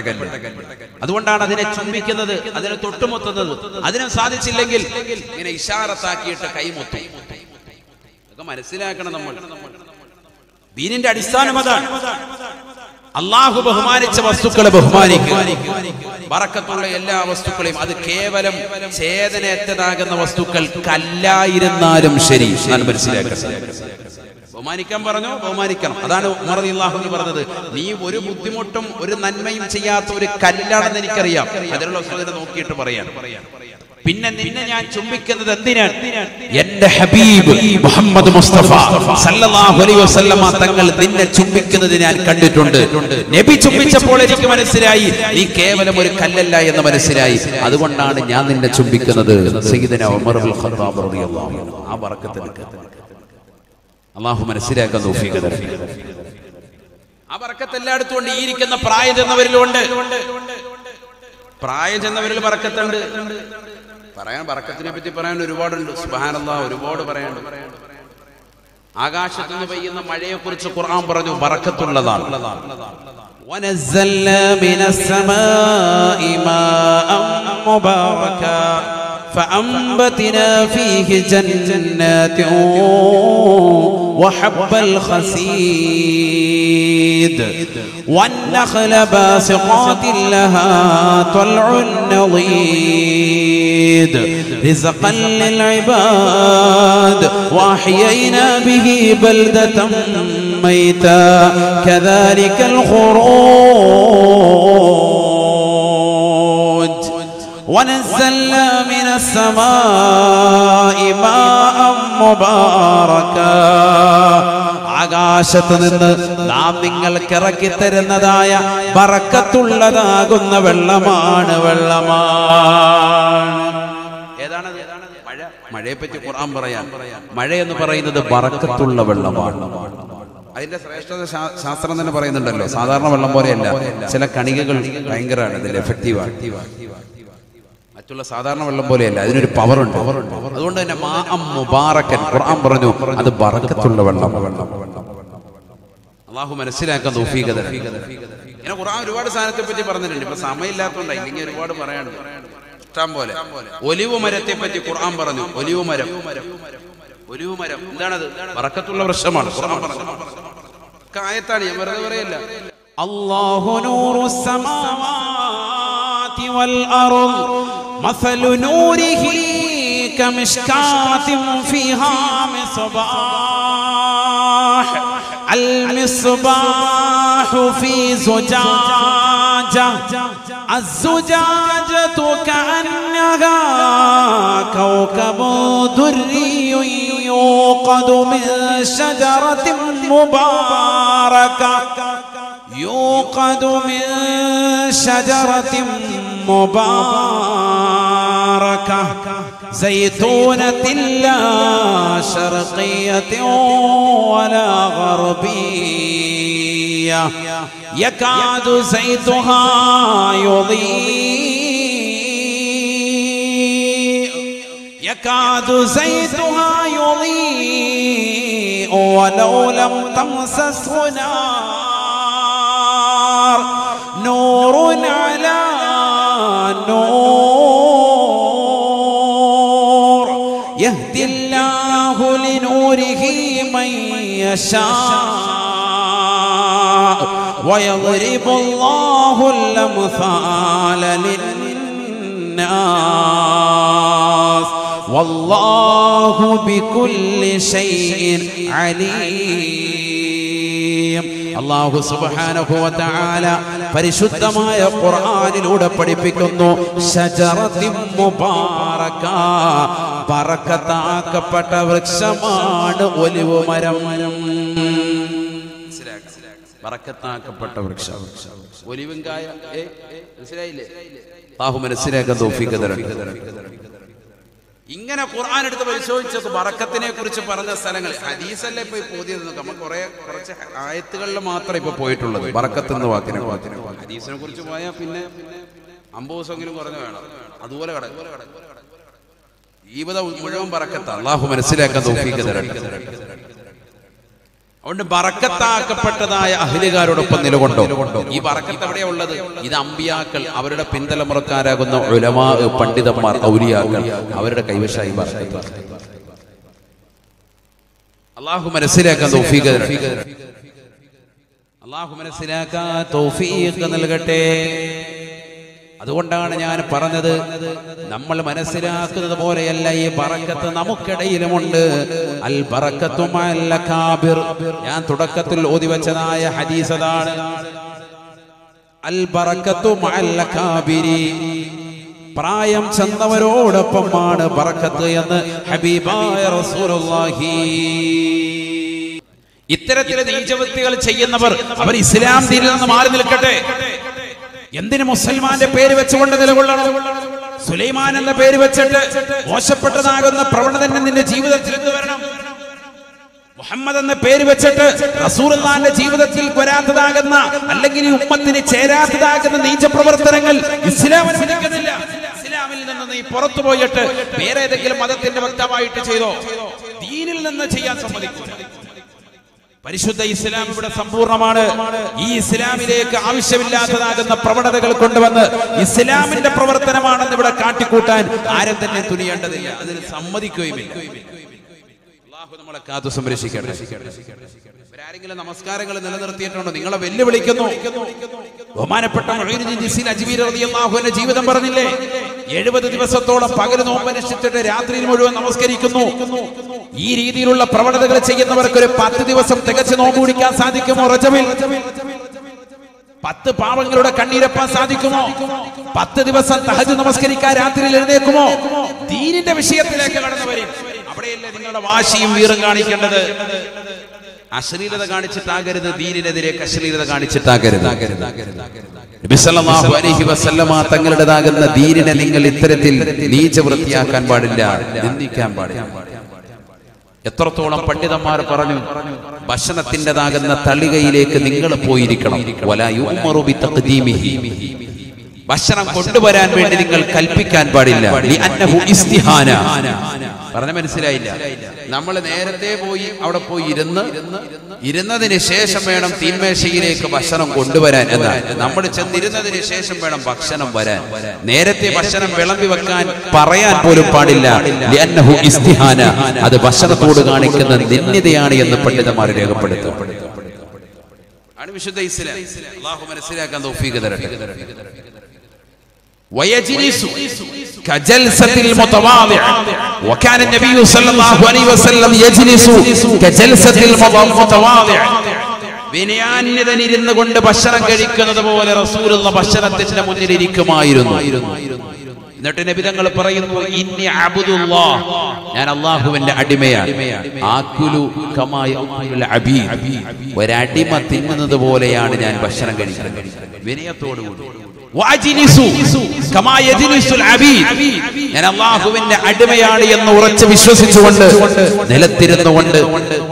കല്ല്. അതുകൊണ്ടാണ് അതിനെ ചുംബിക്കുന്നത് അതിനെ തൊട്ടുമുത്തുന്നത്. അതിനും സാധിച്ചില്ലെങ്കിൽ ഇങ്ങനെ ഇഷാറത്താക്കിയിട്ട് കൈമുത്തും ഇതൊക്കെ മനസ്സിലാക്കണം നമ്മൾ. ദീനിന്റെ അടിസ്ഥാനം അതാണ്. അള്ളാഹു ബഹുമാനിച്ച വസ്തുക്കളെ ബഹുമാനിക്കുക. എല്ലാ വസ്തുക്കളെയും അത് കേവലം ചേതനേറ്റതാകുന്ന വസ്തുക്കൾ കല്ലായിരുന്നാലും ശരി ഞാൻ മനസ്സിലാക്കുന്നത് ബഹുമാനിക്കാൻ പറഞ്ഞു? ബഹുമാനിക്കണം. അതാണ് അള്ളാഹു പറഞ്ഞത്. നീ ഒരു ബുദ്ധിമുട്ടും ഒരു നന്മയും ചെയ്യാത്ത ഒരു കല്ലാണെന്ന് എനിക്കറിയാം. അതിലുള്ള പറയാൻ നോക്കിയിട്ട് പറയാം. പിന്നെ നിന്നെ ഞാൻ ചുംബിക്കുന്നത് എന്തിനാണ്? എന്റെ ഹബീബ് മുഹമ്മദ് മുസ്തഫ സല്ലല്ലാഹു അലൈഹി വസല്ലമ തങ്ങൾ നിന്നെ ചുംബിക്കുന്നത് ഞാൻ കണ്ടിട്ടുണ്ട്. നബി ചുംബിച്ചപ്പോൾ എനിക്ക് മനസ്സിലായി നീ കേവലം ഒരു കല്ലല്ല എന്ന് മനസ്സിലായി. അതുകൊണ്ടാണ് ഞാൻ നിന്നെ ചുംബിക്കുന്നത്. സയ്യിദന ഉമർ ബിൻ ഖത്താബ് റളിയല്ലാഹു അൻഹു. ആ ബറക്കത്ത് അള്ളാഹു മനസ്സിലാക്കാൻ തൗഫീഖ് തരട്ടെ. ആ ബറക്കത്ത് എല്ലായിടത്തും ഉണ്ട്. ഈ ഇരിക്കുന്ന പ്രായം ചെന്നവരിലുണ്ട്. പ്രായം ചെന്നവരിൽ ബറക്കത്തുണ്ട് പറയാൻ ബറക്കത്തിനെ പറ്റി പറയാൻ ഒരുപാടുണ്ട് സുബാനല്ലാ ഒരുപാട് പറയാനുണ്ട് ആകാശത്ത് നിന്ന് പെയ്യുന്ന മഴയെ കുറിച്ച് ഖുർആൻ പറഞ്ഞു ബറക്കത്തുള്ളതാണ് ونزلنا من السماء ماء مباركا فأنبتنا فيه جنات وحب الخسيد والنخل باسقات لها طلع نضيد. رزقا للعباد وأحيينا به بلدة ميتا. كذلك الخروج ونزلنا من السماء ماء مباركا ആകാശത്ത് നിന്ന് നാം നിങ്ങൾക്ക് ഇറക്കി തരുന്നതായ ബറക്കത്തുള്ളതാകുന്ന വെള്ളമാണ് വെള്ളമാണ് ഏതാണത് മഴ മഴയെ പറ്റി ഖുർആൻ പറയാൻ മഴ എന്ന് പറയുന്നത് ബറക്കത്തുള്ള വെള്ളമാണ് അതിന്റെ ശ്രേഷ്ഠത ശാ- ശാസ്ത്രം തന്നെ പറയുന്നുണ്ടല്ലോ സാധാരണ വെള്ളം പോലെയല്ല ചില കണികകൾ ഭയങ്കരമാണ് ഇതിൽ എഫക്റ്റീവാണ് മറ്റുള്ള സാധാരണ വെള്ളം പോലെയല്ല അതിനൊരു പവർ ഉണ്ട് അതുകൊണ്ട് തന്നെ മാഅം മുബാറക്കൻ ഖുർആൻ പറഞ്ഞു അത് ബറക്കത്തുള്ള വെള്ളം അള്ളാഹു മനസ്സിലാക്കാൻ തൗഫീഖ് തരട്ടെ. ഇങ്ങനെ ഖുർആൻ ഒരുപാട് സാധനത്തെ പറ്റി പറഞ്ഞിട്ടുണ്ട് ഇപ്പൊ സമയമില്ലാത്തതുകൊണ്ട് ഇല്ലെങ്കിൽ ഒരുപാട് പറയാനുണ്ട് ഇഷ്ടം പോലെ ഒലിവ് മരത്തെ പറ്റി ഖുർആൻ പറഞ്ഞു ഒലിവ് മരം ഒലിവ് മരം എന്താണത് ബറക്കത്തുള്ള വൃക്ഷമാണ് ഖുർആൻ പറഞ്ഞു കായത്താണ് ഞാൻ വെറുതെ പറയല്ല അല്ലാഹു നൂറു السماوات والأرض مثل نوره كمشكاة فيها مصباح المصباح في زجاجة الزجاجة كأنها كوكب دري يوقد من شجرة مباركة. يوقد من شجرة مباركة زيتونة لا شرقية ولا غربية. يكاد زيتها يضيء. يكاد زيتها يضيء ولو لم تمسسه نار. نور على نور. يهدي الله لنوره من يشاء. ويضرب الله الأمثال للناس. والله بكل شيء عليم. الله سبحانه وتعالى പരിശുദ്ധമായ ഖുർആനിലൂടെ പഠിപ്പിക്കുന്നു പറക്കത്താക്കപ്പെട്ട വൃക്ഷമാണ് ഒലിവ് മരം. പറക്കത്താക്കപ്പെട്ട വൃക്ഷം. ഒലിവും കായ മനസ്സിലായില്ലേ? മനസ്സിലാക്കാൻ തരട്ടെ. ഇങ്ങനെ ഖുർആൻ എടുത്ത് പരിശോധിച്ചത് ബറക്കത്തിനെ കുറിച്ച് പറഞ്ഞ സ്ഥലങ്ങൾ. ഹദീസല്ലേ ഇപ്പൊ പോതിയത് നമ്മൾ കുറെ കുറച്ച് ആയത്തുകളിൽ മാത്രം ഇപ്പൊ പോയിട്ടുള്ളത് ബറക്കത്ത് എന്ന വാക്കിനെ ഹദീസിനെ കുറിച്ച് പോയാൽ പിന്നെ അമ്പത് ദിവസമെങ്കിലും കുറഞ്ഞു വേണം. അതുപോലെ കിടക്കും. ജീവിതം മുഴുവൻ ബറക്കത്ത അള്ളാഹു മനസ്സിലാക്കാൻ തൗഫീഖ് തരട്ടെ. അതുകൊണ്ട് ബറക്കത്താക്കപ്പെട്ടതായ അഹിലുകാരോടൊപ്പം നിലകൊണ്ടോ? ഈ ബറക്കത്ത് എവിടെയാ ഉള്ളത്? ഇത് അമ്പിയാക്കൾ അവരുടെ പിന്തലമുറക്കാരാകുന്ന ഉലമാ പണ്ഡിതന്മാർ ഔലിയാക്കൾ അവരുടെ കൈവശായി ബറക്കത്ത് അള്ളാഹു മനസ്സിലാക്കാൻ തൗഫീഖ്. അള്ളാഹു മനസ്സിലാക്കാൻ തൗഫീഖ് നൽകട്ടെ. അതുകൊണ്ടാണ് ഞാൻ പറഞ്ഞത് നമ്മൾ മനസ്സിലാക്കുന്നത് പോലെയല്ല ഈ പറക്കത്ത് നമുക്കിടയിലുമുണ്ട് അൽ പറക്കത്തുമല്ല കാബിർ. ഞാൻ തുടക്കത്തിൽ ഓതി വെച്ചതായ ഹരീസതാണ് അൽ പറക്കത്തുമല്ല കാബിരി. പ്രായം ചെന്നവരോടൊപ്പമാണ് പറക്കത്ത് എന്ന് ഹബീബായ റസൂലുള്ളാഹി ഇത്തരത്തിലെ നീചവൃത്തികൾ ചെയ്യുന്നവർ അവർ ഇസ്ലാം തീരിൽ നിന്ന് മാറി നിൽക്കട്ടെ എന്തിന് മുസൽമാന്റെ പേര് വെച്ചുകൊണ്ട് നിലകൊള്ളണം? സുലൈമാൻ എന്ന പേര് വെച്ചിട്ട് മോശപ്പെട്ടതാകുന്ന പ്രവണത നിന്റെ ജീവിതത്തിൽ വരണം? മുഹമ്മദ് എന്ന പേര് വെച്ചിട്ട് റസൂലുള്ളാന്റെ ജീവിതത്തിൽ വരാത്തതാകുന്ന അല്ലെങ്കിൽ ഈ ഉമ്മത്തിന് ചേരാത്തതാകുന്ന നീച്ച പ്രവർത്തനങ്ങൾ ഇസ്ലാം ഇസ്ലാമിൽ നിന്ന് നീ പുറത്തു പോയിട്ട് വേറെ ഏതെങ്കിലും മതത്തിന്റെ വക്താവായിട്ട് ചെയ്തോ? ദീനിൽ നിന്ന് ചെയ്യാൻ സമ്മതിക്കില്ല പരിശുദ്ധ ഇസ്ലാം ഇവിടെ സമ്പൂർണമാണ് ഈ ഇസ്ലാമിലേക്ക് ആവശ്യമില്ലാത്തതാകുന്ന പ്രവണതകൾ കൊണ്ടുവന്ന് ഇസ്ലാമിന്റെ പ്രവർത്തനമാണെന്ന് ഇവിടെ കാട്ടിക്കൂട്ടാൻ ആരും തന്നെ തുനിയേണ്ടതില്ല. അതിന് സമ്മതിക്കുകയുമില്ല. അള്ളാഹു നമ്മളെ കാത്തു സംരക്ഷിക്കട്ടെ. ആരെങ്കിലും നമസ്കാരങ്ങൾ നിലനിർത്തിയിട്ടുണ്ടോ? നിങ്ങളെ വെല്ലുവിളിക്കുന്നു. ബഹുമാനപ്പെട്ട അൻഹു ജീവിതം പറഞ്ഞില്ലേ? എഴുപത് ദിവസത്തോളം പകൽ നോമ്പനുഷ്ഠിച്ചിട്ട് രാത്രിയിൽ മുഴുവൻ നമസ്കരിക്കുന്നു. ഈ രീതിയിലുള്ള പ്രവണതകൾ ചെയ്യുന്നവർക്ക് ഒരു പത്ത് ദിവസം തികച്ച് നോമ്പ് കുടിക്കാൻ സാധിക്കുമോ? റജമിൽ പത്ത് പാവങ്ങളുടെ കണ്ണീരപ്പാൻ സാധിക്കുമോ? പത്ത് ദിവസം തഹജ് നമസ്കരിക്കാൻ രാത്രിയിൽ എഴുന്നേക്കുമോ ദീനിന്റെ വിഷയത്തിലേക്ക് കടന്നു വരും. അവിടെയല്ലേ നിങ്ങളുടെ വാശിയും വീറും കാണിക്കേണ്ടത്? അശ്ലീലത കാണിച്ചിട്ടാകരുത് ദീനിനെതിരെ അശ്ലീലത കാണിച്ചിട്ടാകരുത്. അലൈഹി വസല്ലമ തങ്ങളുടേതാകുന്ന ദീനിനെ നിങ്ങൾ ഇത്തരത്തിൽ നീച്ച വൃത്തിയാക്കാൻ പാടില്ല. നിന്ദിക്കാൻ പാടില്ല. എത്രത്തോളം പണ്ഡിതന്മാർ പറഞ്ഞു ഭക്ഷണത്തിന്റെതാകുന്ന തളികയിലേക്ക് നിങ്ങൾ പോയിരിക്കണം. ഭക്ഷണം കൊണ്ടുവരാൻ വേണ്ടി നിങ്ങൾ കൽപ്പിക്കാൻ പാടില്ല. പറഞ്ഞ മനസ്സിലായില്ല. നമ്മൾ നേരത്തെ പോയി അവിടെ പോയി ഇരുന്ന് ഇരുന്നതിന് ശേഷം വേണം തീന്മേശയിലേക്ക് ഭക്ഷണം കൊണ്ടുവരാൻ എന്നാണ് നമ്മൾ ചെന്നിരുന്നതിന് ശേഷം വേണം ഭക്ഷണം വരാൻ. നേരത്തെ ഭക്ഷണം വിളമ്പി വെക്കാൻ പറയാൻ പോലും പാടില്ല. അത് ഭക്ഷണത്തോട് കാണിക്കുന്ന നിന്ദിതയാണ് എന്ന് പണ്ഡിതന്മാർ രേഖപ്പെടുത്തും. ആണ് ഇസ്ലാം. അള്ളാഹു മനസ്സിലാക്കാൻ തരട്ടെ. ويجلس كجلسة المتواضع وكان النبي صلى الله عليه وسلم يجلس كجلسة المتواضع വിനയാന്യതനിരുന്നു കൊണ്ട് ഭക്ഷണം കഴിക്കുന്നത് പോലെ റസൂലുള്ള ഭക്ഷണത്തിന്റെ മുന്നിൽ ഇരിക്കുമായിരുന്നു എന്നിട്ട് നബിതങ്ങൾ പറയുന്നു ഇന്നി അബ്ദുല്ലാ ഞാൻ അള്ളാഹുവിന്റെ അടിമയാണ് ആക്കുലു കമാ യഅക്കുലുൽ അബീദ് ഒരടിമ തിന്നുന്നത് പോലെയാണ് ഞാൻ ഭക്ഷണം കഴിക്കുന്നത് വിനയത്തോടുകൂടി ഞാൻ അള്ളാഹുവിന്റെ അടിമയാണ് എന്ന് ഉറച്ചു വിശ്വസിച്ചുകൊണ്ട് നിലത്തിരുന്നുകൊണ്ട്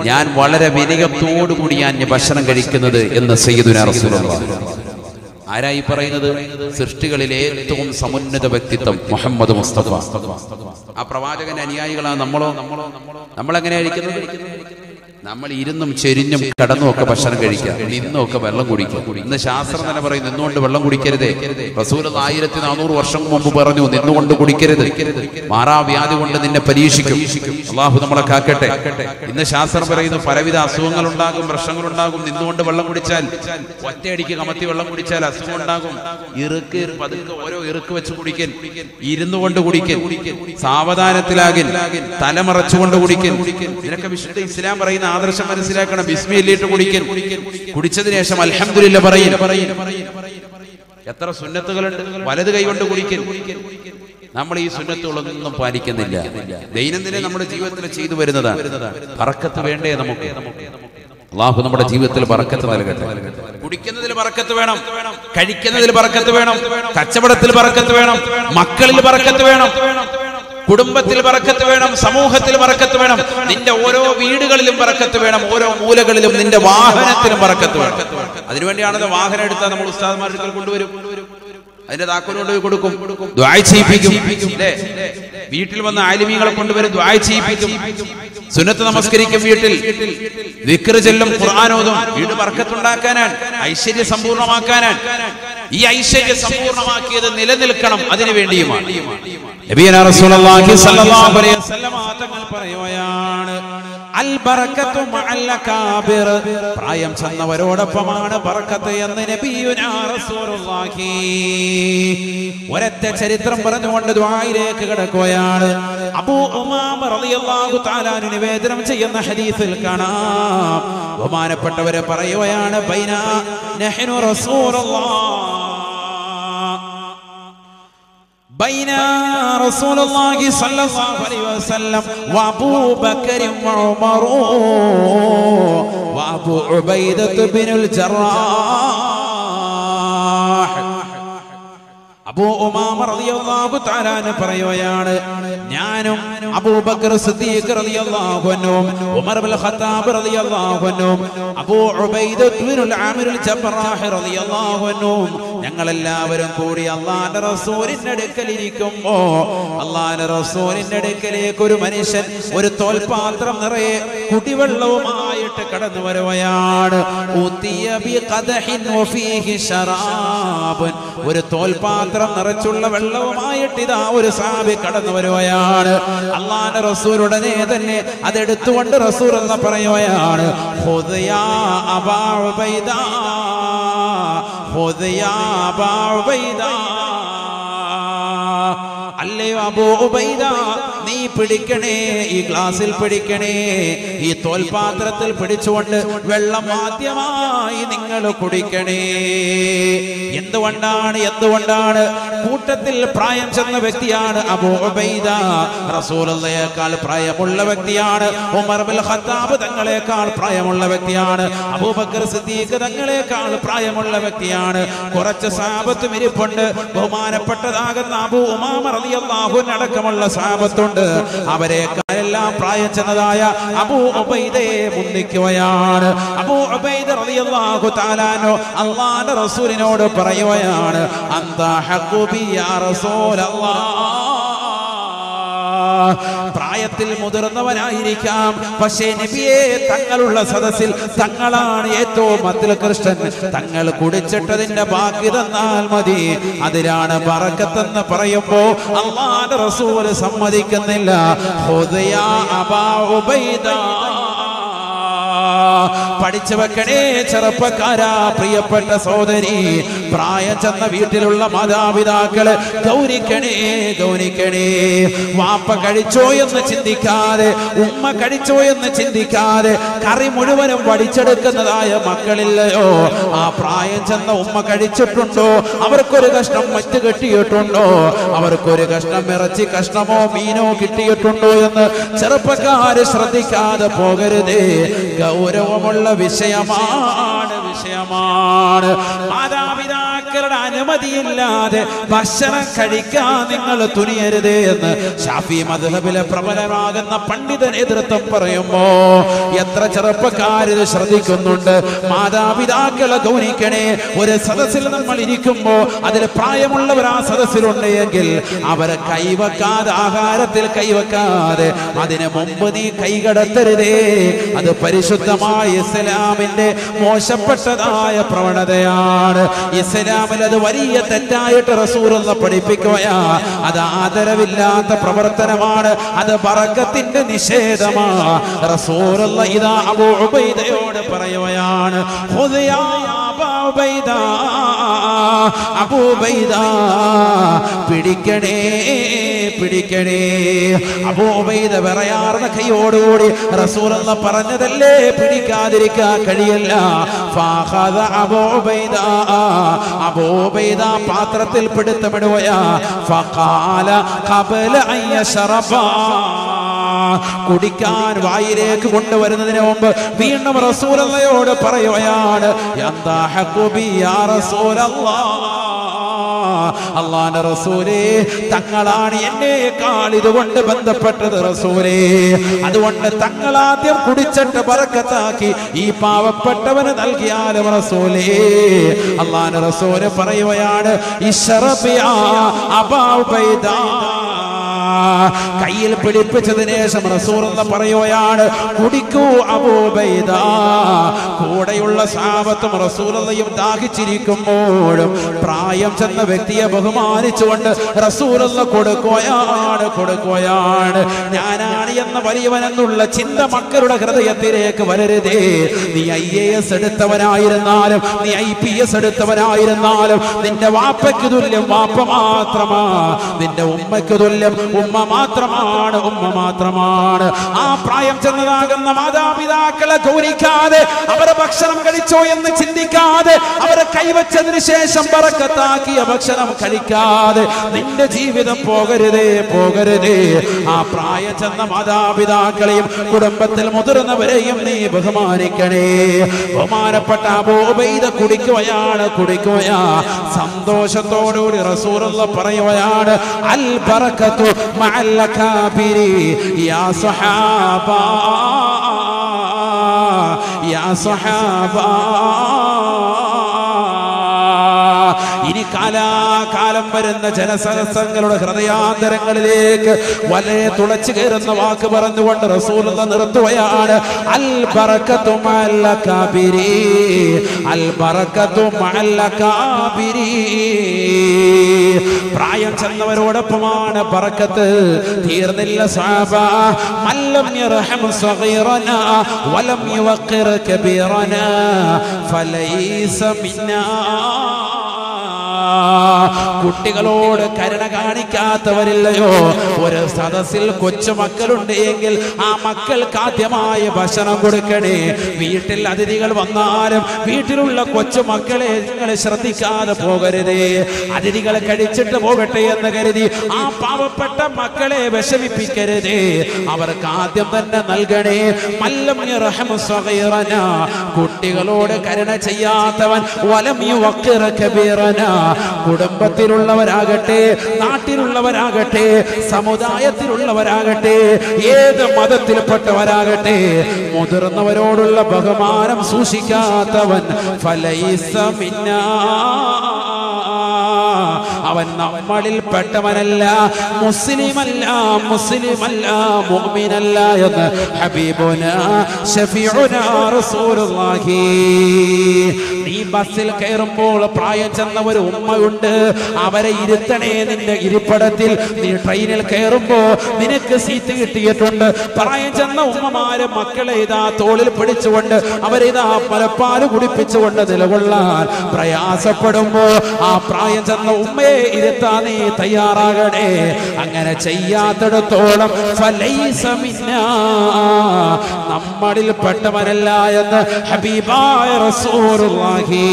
ഞാൻ വളരെ വിനയത്തോടുകൂടി ഞാൻ ഭക്ഷണം കഴിക്കുന്നത് എന്ന് സയ്യിദുനാ ആരായി പറയുന്നത്? സൃഷ്ടികളിലെ ഏറ്റവും സമുന്നത വ്യക്തിത്വം മുഹമ്മദ് മുസ്തഫ. ആ പ്രവാചകന്റെ അനുയായികളാണ് നമ്മളോ? നമ്മൾ എങ്ങനെ കഴിക്കുന്നത് നമ്മൾ ഇരുന്നും ചെരിഞ്ഞും കടന്നും ഒക്കെ ഭക്ഷണം കഴിക്കുക. നിന്നും ഒക്കെ വെള്ളം കുടിക്കുക. ഇന്ന് ശാസ്ത്രം തന്നെ പറയും നിന്നുകൊണ്ട് വെള്ളം കുടിക്കരുതേ. റസൂൽ ആയിരത്തി നാനൂറ് വർഷം മുമ്പ് പറഞ്ഞു നിന്നുകൊണ്ട് കുടിക്കരുത്. മാറാവ്യാധി കൊണ്ട് നിന്നെ പരീക്ഷിക്കും. അള്ളാഹു നമ്മളെ കാക്കട്ടെ. ഇന്ന് ശാസ്ത്രം പറയുന്നു പലവിധ അസുഖങ്ങൾ ഉണ്ടാകും പ്രശ്നങ്ങൾ ഉണ്ടാകും നിന്നുകൊണ്ട് വെള്ളം കുടിച്ചാൽ ഒറ്റയടിക്ക് കമത്തി വെള്ളം കുടിച്ചാൽ അസുഖം ഉണ്ടാകും ഇറുക്ക് പതുക്കെ ഓരോ ഇറുക്ക് വെച്ച് കുടിക്കൻ. ഇരുന്നു കൊണ്ട് കുടിക്കൻ. സാവധാനത്തിലാകിൻ. തലമറച്ചുകൊണ്ട് കുടിക്കൻ. ഇതിനൊക്കെ വിശുദ്ധ ഇസ്ലാം പറയുന്ന ആദർശം മനസ്സിലാക്കണം. ബിസ്മില്ലിട്ട് കുടിക്കൻ കുടിച്ചതിന് ശേഷം അൽഹംദുലില്ല പറയില്ല എത്ര സുന്നത്തുകളുണ്ട്? വലത് കൈ കൊണ്ട് കുടിക്കൻ നമ്മൾ ഈ സുന്നത്തുകളൊന്നും പാലിക്കുന്നില്ല. ദൈനംദിന നമ്മുടെ ജീവിതത്തിൽ ചെയ്തു വരുന്നതാണ്. പറക്കത്ത് വേണ്ടേ നമുക്ക്? അള്ളാഹു നമ്മുടെ ജീവിതത്തിൽ പറക്കത്ത് നൽകട്ടെ. കുടിക്കുന്നതിൽ പറക്കത്ത് വേണം. കഴിക്കുന്നതിൽ പറക്കത്ത് വേണം. കച്ചവടത്തിൽ പറക്കത്ത് വേണം. മക്കളിൽ പറക്കത്ത് വേണം. കുടുംബത്തിൽ പറക്കത്ത് വേണം സമൂഹത്തിൽ പറക്കത്ത് വേണം നിന്റെ ഓരോ വീടുകളിലും പറക്കത്ത് വേണം ഓരോ മൂലകളിലും നിന്റെ വാഹനത്തിലും പറക്കത്ത് വേണം. അതിനുവേണ്ടിയാണത് വാഹനം എടുത്താൽ നമ്മൾ ഉസ്താദ്മാരുടെ കൊണ്ടുവരും. അതിന്റെ താക്കോലോട് കൊടുക്കും. ദ്വായ ചെയ്യിപ്പിക്കും? വീട്ടിൽ വന്ന ആലിമീങ്ങളെ കൊണ്ടുവരും ദ്വായ ചെയ്യിപ്പിക്കും. സുന്നത്ത് നമസ്കരിക്കും വീട്ടിൽ. വിക്ര ചെല്ലും ഖുർആാനോതും വീട് വർക്കത്തുണ്ടാക്കാനാണ് ഐശ്വര്യ സമ്പൂർണമാക്കാനാണ്. ഈ ഐശ്വര്യ സമ്പൂർണമാക്കിയത് നിലനിൽക്കണം അതിനു വേണ്ടിയുമാണ്. പ്രായം ചെന്നവരോടൊപ്പമാണ് ബർക്കത്ത് എന്ന് ചരിത്രം പറഞ്ഞുകൊണ്ട് ദുആയിലേക്ക് കിടക്കുകയാണ്. അബൂ നിവേദനം ചെയ്യുന്ന ഹദീസിൽ കാണാം. ബഹുമാനപ്പെട്ടവരെ പറയുകയാണ് ബൈന നഹ്നു റസൂലുള്ളാഹ്. بين رسول الله صلى الله عليه وسلم وابو بكر وعمر وابو عبيدة بن الجراح അബൂ ഉമാമ റളിയല്ലാഹു തആല അൻഹു പറയുകയാണ് ഞാനും അബൂബക്കർ സിദ്ദീഖ് റളിയല്ലാഹു അൻഹും ഉമർ ഇബ്നുൽ ഖത്താബ് റളിയല്ലാഹു അൻഹും അബൂ ഉബൈദ ഇബ്നുൽ ആമിറുൽ ജബ്റാഹ് റളിയല്ലാഹു അൻഹും ഞങ്ങൾ എല്ലാവരും കൂടി അള്ളാഹിന്റെ റസൂലിന്റെ അടുക്കൽ ഇരിക്കുമ്പോ അള്ളാഹിന്റെ റസൂലിന്റെ അടുക്കലേക്ക് ഒരു മനുഷ്യൻ ഒരു തോൽപാത്രം നിറയെ കുടിവെള്ളവുമായിട്ട് ായിട്ട് കടന്നു വരവയാണ്. ഒരു തോൽപാത്രം നിറച്ചുള്ള വെള്ളവുമായിട്ട് ഇതാ ഒരു സാബി കടന്നു വരവയാണ് അള്ളാന്റെ റസൂൽ ഉടനെ തന്നെ അതെടുത്തുകൊണ്ട് റസൂൽ എന്ന് പറയുകയാണ്. അല്ലയോ അബോ ഉബൈദ. നീ പിടിക്കണേ ഈ ഗ്ലാസിൽ പിടിക്കണേ. ഈ തോൽപാത്രത്തിൽ പിടിച്ചുകൊണ്ട് വെള്ളം ആദ്യമായി നിങ്ങൾ കുടിക്കണേ. എന്തുകൊണ്ടാണ് എന്തുകൊണ്ടാണ്? കൂട്ടത്തിൽ പ്രായം ചെന്ന വ്യക്തിയാണ് അബൂബൈദ റസൂലുള്ളയേക്കാൾ പ്രായമുള്ള വ്യക്തിയാണ്. ഉമർ ബിൽ ഖത്താബ് തങ്ങളെക്കാൾ പ്രായമുള്ള വ്യക്തിയാണ്. അബൂബക്കർ സിദ്ദീഖ് തങ്ങളെക്കാൾ പ്രായമുള്ള വ്യക്തിയാണ്. കുറച്ച് സാപത്തും ഇരിപ്പുണ്ട്. ബഹുമാനപ്പെട്ടതാകുന്ന അബൂ ഉമാമ റളിയല്ലാഹു അടക്കമുള്ള സാപത്തുണ്ട് അവരെക്കാളെല്ലാം പ്രായം ചെന്നതായ അബൂ ഒബൈദയെ മുന്തിക്കുകയാണ് അബൂ ഉബൈദ റളിയല്ലാഹു തആലാനോ അള്ളാഹുവിന്റെ റസൂലിനോട് പറയുകയാണ് അന്താ ഹഖു ബി യാ റസൂലല്ലാഹ് പ്രായത്തിൽ മുതിർന്നവനായിരിക്കാം. പക്ഷേ നബിയെ തങ്ങളുള്ള സദസ്സിൽ തങ്ങളാണ് ഏറ്റവും അതിൽകൃഷ്ടൻ തങ്ങൾ കുടിച്ചിട്ടതിന്റെ ബാക്കി തന്നാൽ മതി. അതിലാണ് പറക്കത്തെന്ന് പറയുമ്പോ അള്ളാന്റെ റസൂൽ സമ്മതിക്കുന്നില്ല. ഉബൈദ. പഠിച്ചു വെക്കണേ ചെറുപ്പക്കാരാ പ്രിയപ്പെട്ട സോദരി പ്രായം ചെന്ന വീട്ടിലുള്ള മാതാപിതാക്കൾ ഗൗരിക്കണേ ഗൗരിക്കണേ വാപ്പ കഴിച്ചോ എന്ന് ചിന്തിക്കാതെ ഉമ്മ കഴിച്ചോ എന്ന് ചിന്തിക്കാതെ കറി മുഴുവനും പഠിച്ചെടുക്കുന്നതായ മക്കളില്ലയോ? ആ പ്രായം ചെന്ന ഉമ്മ കഴിച്ചിട്ടുണ്ടോ? അവർക്കൊരു കഷ്ണം മറ്റ് കെട്ടിയിട്ടുണ്ടോ? അവർക്കൊരു കഷ്ണം ഇറച്ചി കഷ്ണമോ മീനോ കിട്ടിയിട്ടുണ്ടോ എന്ന് ചെറുപ്പക്കാര് ശ്രദ്ധിക്കാതെ പോകരുതേ. ഗൗരവമുള്ള വിഷയമാണ് വിഷയമാണ്. മാതാപിതാക്കളുടെ അനുമതിയില്ലാതെ ഭക്ഷണം കഴിക്കാൻ നിങ്ങൾ തുനിയരുത് എന്ന് ഷാഫി മധുഹബിലെ പ്രബലമാകുന്ന പണ്ഡിത നേതൃത്വം പറയുമ്പോ എത്ര ചെറുപ്പക്കാരിത് ശ്രദ്ധിക്കുന്നുണ്ട്. മാതാപിതാക്കളെ ഗൗനിക്കണേ ഒരു സദസ്സിൽ നമ്മൾ ഇരിക്കുമ്പോ അതിൽ പ്രായമുള്ളവർ ആ സദസ്സിലുണ്ട് എങ്കിൽ അവരെ കൈവക്കാതെ ആഹാരത്തിൽ കൈവക്കാതെ അതിന് മുമ്പ് നീ കൈകടത്തരുതേ അത് പരിശുദ്ധമായ ഇസ്ലാമിന്റെ മോശപ്പെട്ടതായ പ്രവണതയാണ്. ഇസ്ലാമിൽ അത് വലിയ തെറ്റായിട്ട് റസൂറെന്ന് പഠിപ്പിക്കുകയാ. അത് ആദരവില്ലാത്ത പ്രവർത്തനമാണ്. അത് പറക്കത്തിന്റെ നിഷേധമാ. റസൂറുള്ള ഇതാ അബൂ ഉബൈദയോട് പറയുകയാണ് "ഖുദ് യാ അബാ ഉബൈദ, അബൂ ഉബൈദ, പിടിക്കണേ. പിടിക്കണേ അബൂബൈദ വിറയാർന്ന കൈയോടുകൂടി റസൂലുള്ള പറഞ്ഞതല്ലേ പിടിക്കാതിരിക്കാൻ കഴിയല്ല. ഫാഖദ അബൂബൈദ പാത്രത്തിൽ പിടുത്തമിടുകയാ. ഫഖാല ഖബല അയ്യ യശറബ. കുടിക്കാൻ വായിലേക്ക് കൊണ്ടുവരുന്നതിന് മുമ്പ് വീണ്ടും റസൂലയോട് പറയുകയാണ് യാ അള്ളാന്റെ റസൂലേ തങ്ങളാണ് എന്നേക്കാൾ ഇതുകൊണ്ട് ബന്ധപ്പെട്ടത് റസൂലേ. അതുകൊണ്ട് തങ്ങൾ ആദ്യം കുടിച്ചിട്ട് പറക്കത്താക്കി ഈ പാവപ്പെട്ടവന് നൽകിയാലും റസൂലേ. അള്ളാന്റെ റസൂൽ പറയുകയാണ് ഇഷറബിയ അബാ കയ്യിൽ പിടിപ്പിച്ചതിന് ശേഷം പറയുകയാണ് കുടിക്കൂ അബൂബൈദ കൂടെയുള്ള സാപത്തും റസൂലയും ദാഹിച്ചിരിക്കുമ്പോഴും പ്രായം ചെന്ന വ്യക്തിയെ ബഹുമാനിച്ചുകൊണ്ട് റസൂലെന്ന് കൊടുക്കുകയാണ് കൊടുക്കുകയാണ്. ഞാനാണ് എന്ന വലിയവനെന്നുള്ള ചിന്ത മക്കളുടെ ഹൃദയത്തിലേക്ക് വരരുതേ. നീ ഐ എ എസ് എടുത്തവനായിരുന്നാലും നീ ഐ പി എസ് എടുത്തവനായിരുന്നാലും നിന്റെ വാപ്പയ്ക്ക് തുല്യം വാപ്പ മാത്രമാ. നിന്റെ ഉമ്മയ്ക്ക് തുല്യം ഉമ്മ മാത്രമാണ് ഉമ്മ മാത്രമാണ്. ആ പ്രായം ചെന്നതാകുന്ന മാതാപിതാക്കളെ ഗൗരിക്കാതെ അവരെ ഭക്ഷണം കഴിച്ചോ എന്ന് ചിന്തിക്കാതെ അവരെ കൈവച്ചതിന് ശേഷം പറക്കത്താക്കിയ ഭക്ഷണം കഴിക്കാതെ നിന്റെ ജീവിതം പോകരുതേ പോകരുതേ. ആ പ്രായം ചെന്ന മാതാപിതാക്കളെയും കുടുംബത്തിൽ മുതിർന്നവരെയും നീ ബഹുമാനിക്കണേ. ബഹുമാനപ്പെട്ട അബൂബൈദ കുടിക്കുകയാണ് കുടിക്കുകയാ. സന്തോഷത്തോടുകൂടി റസൂലുള്ള പറയുകയാണ് അൽ ബറക്കത്തു مع الأكابر يا صحابة يا صحابة. ഇനി കാലാകാലം വരുന്ന ജനസഹസ്രങ്ങളുടെ ഹൃദയാന്തരങ്ങളിലേക്ക് വലയെ തുളച്ചു കയറുന്ന വാക്ക് പറഞ്ഞുകൊണ്ട് റസൂൽ നിർത്തുകയാണ്. അൽ ബറക്കത്തു മഅൽ കാബിരി അൽ ബറക്കത്തു മഅൽ കാബിരി പ്രായം ചെന്നവരോടൊപ്പമാണ് ബറക്കത്ത്. തീർന്നില്ല സാബ. മല്ലം യർഹം സഗീറന വലം യുവഖിർ കബീറന. ഫലൈസ മിന്നാ. കുട്ടികളോട് കരുണ കാണിക്കാത്തവരില്ലയോ? ഒരു സദസ്സിൽ കൊച്ചു മക്കളുണ്ട് എങ്കിൽ ആ മക്കൾക്ക് ആദ്യമായ ഭക്ഷണം കൊടുക്കണേ. വീട്ടിൽ അതിഥികൾ വന്നാലും വീട്ടിലുള്ള കൊച്ചു മക്കളെ നിങ്ങൾ ശ്രദ്ധിക്കാതെ പോകരുതേ. അതിഥികൾ കഴിച്ചിട്ട് പോകട്ടെ എന്ന് കരുതി ആ പാവപ്പെട്ട മക്കളെ വിഷമിപ്പിക്കരുതേ. അവർക്ക് ആദ്യം തന്നെ നൽകണേ മല്ലം കുട്ടികളോട് കരുണ ചെയ്യാത്തവൻ വലം യുവക്കിറ കബീറന. കുടുംബത്തിലുള്ളവരാകട്ടെ നാട്ടിലുള്ളവരാകട്ടെ സമുദായത്തിലുള്ളവരാകട്ടെ ഏത് മതത്തിൽപ്പെട്ടവരാകട്ടെ മുതിർന്നവരോടുള്ള ബഹുമാനം സൂക്ഷിക്കാത്തവൻ ഫലൈസ മിന്നാ. അവൻ നമ്മളിൽ പെട്ടവനല്ല. മുസ്ലിമല്ല മുസ്ലിമല്ല മുഅ്മിനല്ല എന്ന് ഹബീബുന ഷഫീഉന റസൂലുള്ളാഹി. നീ ബസ്സിൽ കയറുമ്പോൾ പ്രായം ചെന്ന ഒരു ഉമ്മയുണ്ട്. അവരെ ഇരുത്തണേ നിന്റെ ഇരിപ്പിടത്തിൽ. നീ ട്രെയിനിൽ കയറുമ്പോ നിനക്ക് സീറ്റ് കിട്ടിയിട്ടുണ്ട്. പ്രായം ചെന്ന ഉമ്മമാരെ മക്കളെ ഇതാ തോളിൽ പിടിച്ചുകൊണ്ട് അവരിതാ മലപ്പാൽ കുടിപ്പിച്ചുകൊണ്ട് നിലകൊള്ളാൻ പ്രയാസപ്പെടുമ്പോ ആ പ്രായം ചെന്ന ഉമ്മയെ ഇരുത്താൻ നീ തയ്യാറാകണേ. അങ്ങനെ ചെയ്യാത്തിടത്തോളം. നമ്മളിൽ പെട്ടവനല്ല എന്ന് ഹബീബായ റസൂലുള്ളാഹി.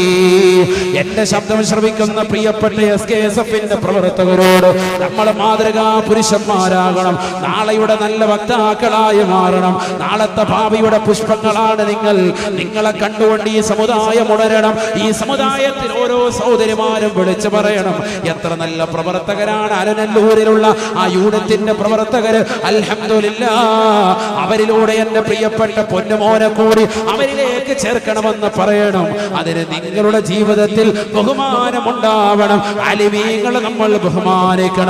എന്റെ ശബ്ദം ശ്രമിക്കുന്ന പ്രിയപ്പെട്ട എസ് കെ എസ് എഫിന്റെ പ്രവർത്തകരോട് നമ്മൾ മാതൃകാ പുരുഷന്മാരാകണം. നാളെയുടെ നല്ല വക്താക്കളായി മാറണം. നാളത്തെ ഭാവിയുടെ പുഷ്പങ്ങളാണ് നിങ്ങൾ. നിങ്ങളെ കണ്ടുകൊണ്ട് ഈ സമുദായം ഉണരണം. ഈ സമുദായത്തിൽ ഓരോ സഹോദരിമാരും വിളിച്ചു പറയണം. എത്ര നല്ല പ്രവർത്തകരാണ് അലനല്ലൂരിലുള്ള ആ യൂണിറ്റിന്റെ പ്രവർത്തകർ അൽഹമില്ല അവരിലൂടെ എന്റെ പ്രിയപ്പെട്ട പൊന്നുമോനെ കൂടി അവരിലേക്ക് ചേർക്കണമെന്ന് പറയണം. അതിന് നിങ്ങളുടെ ജീവിതത്തിൽ ബഹുമാനമുണ്ടാവണം. അലിമീങ്ങൾ നമ്മൾ ബഹുമാനിക്കണം.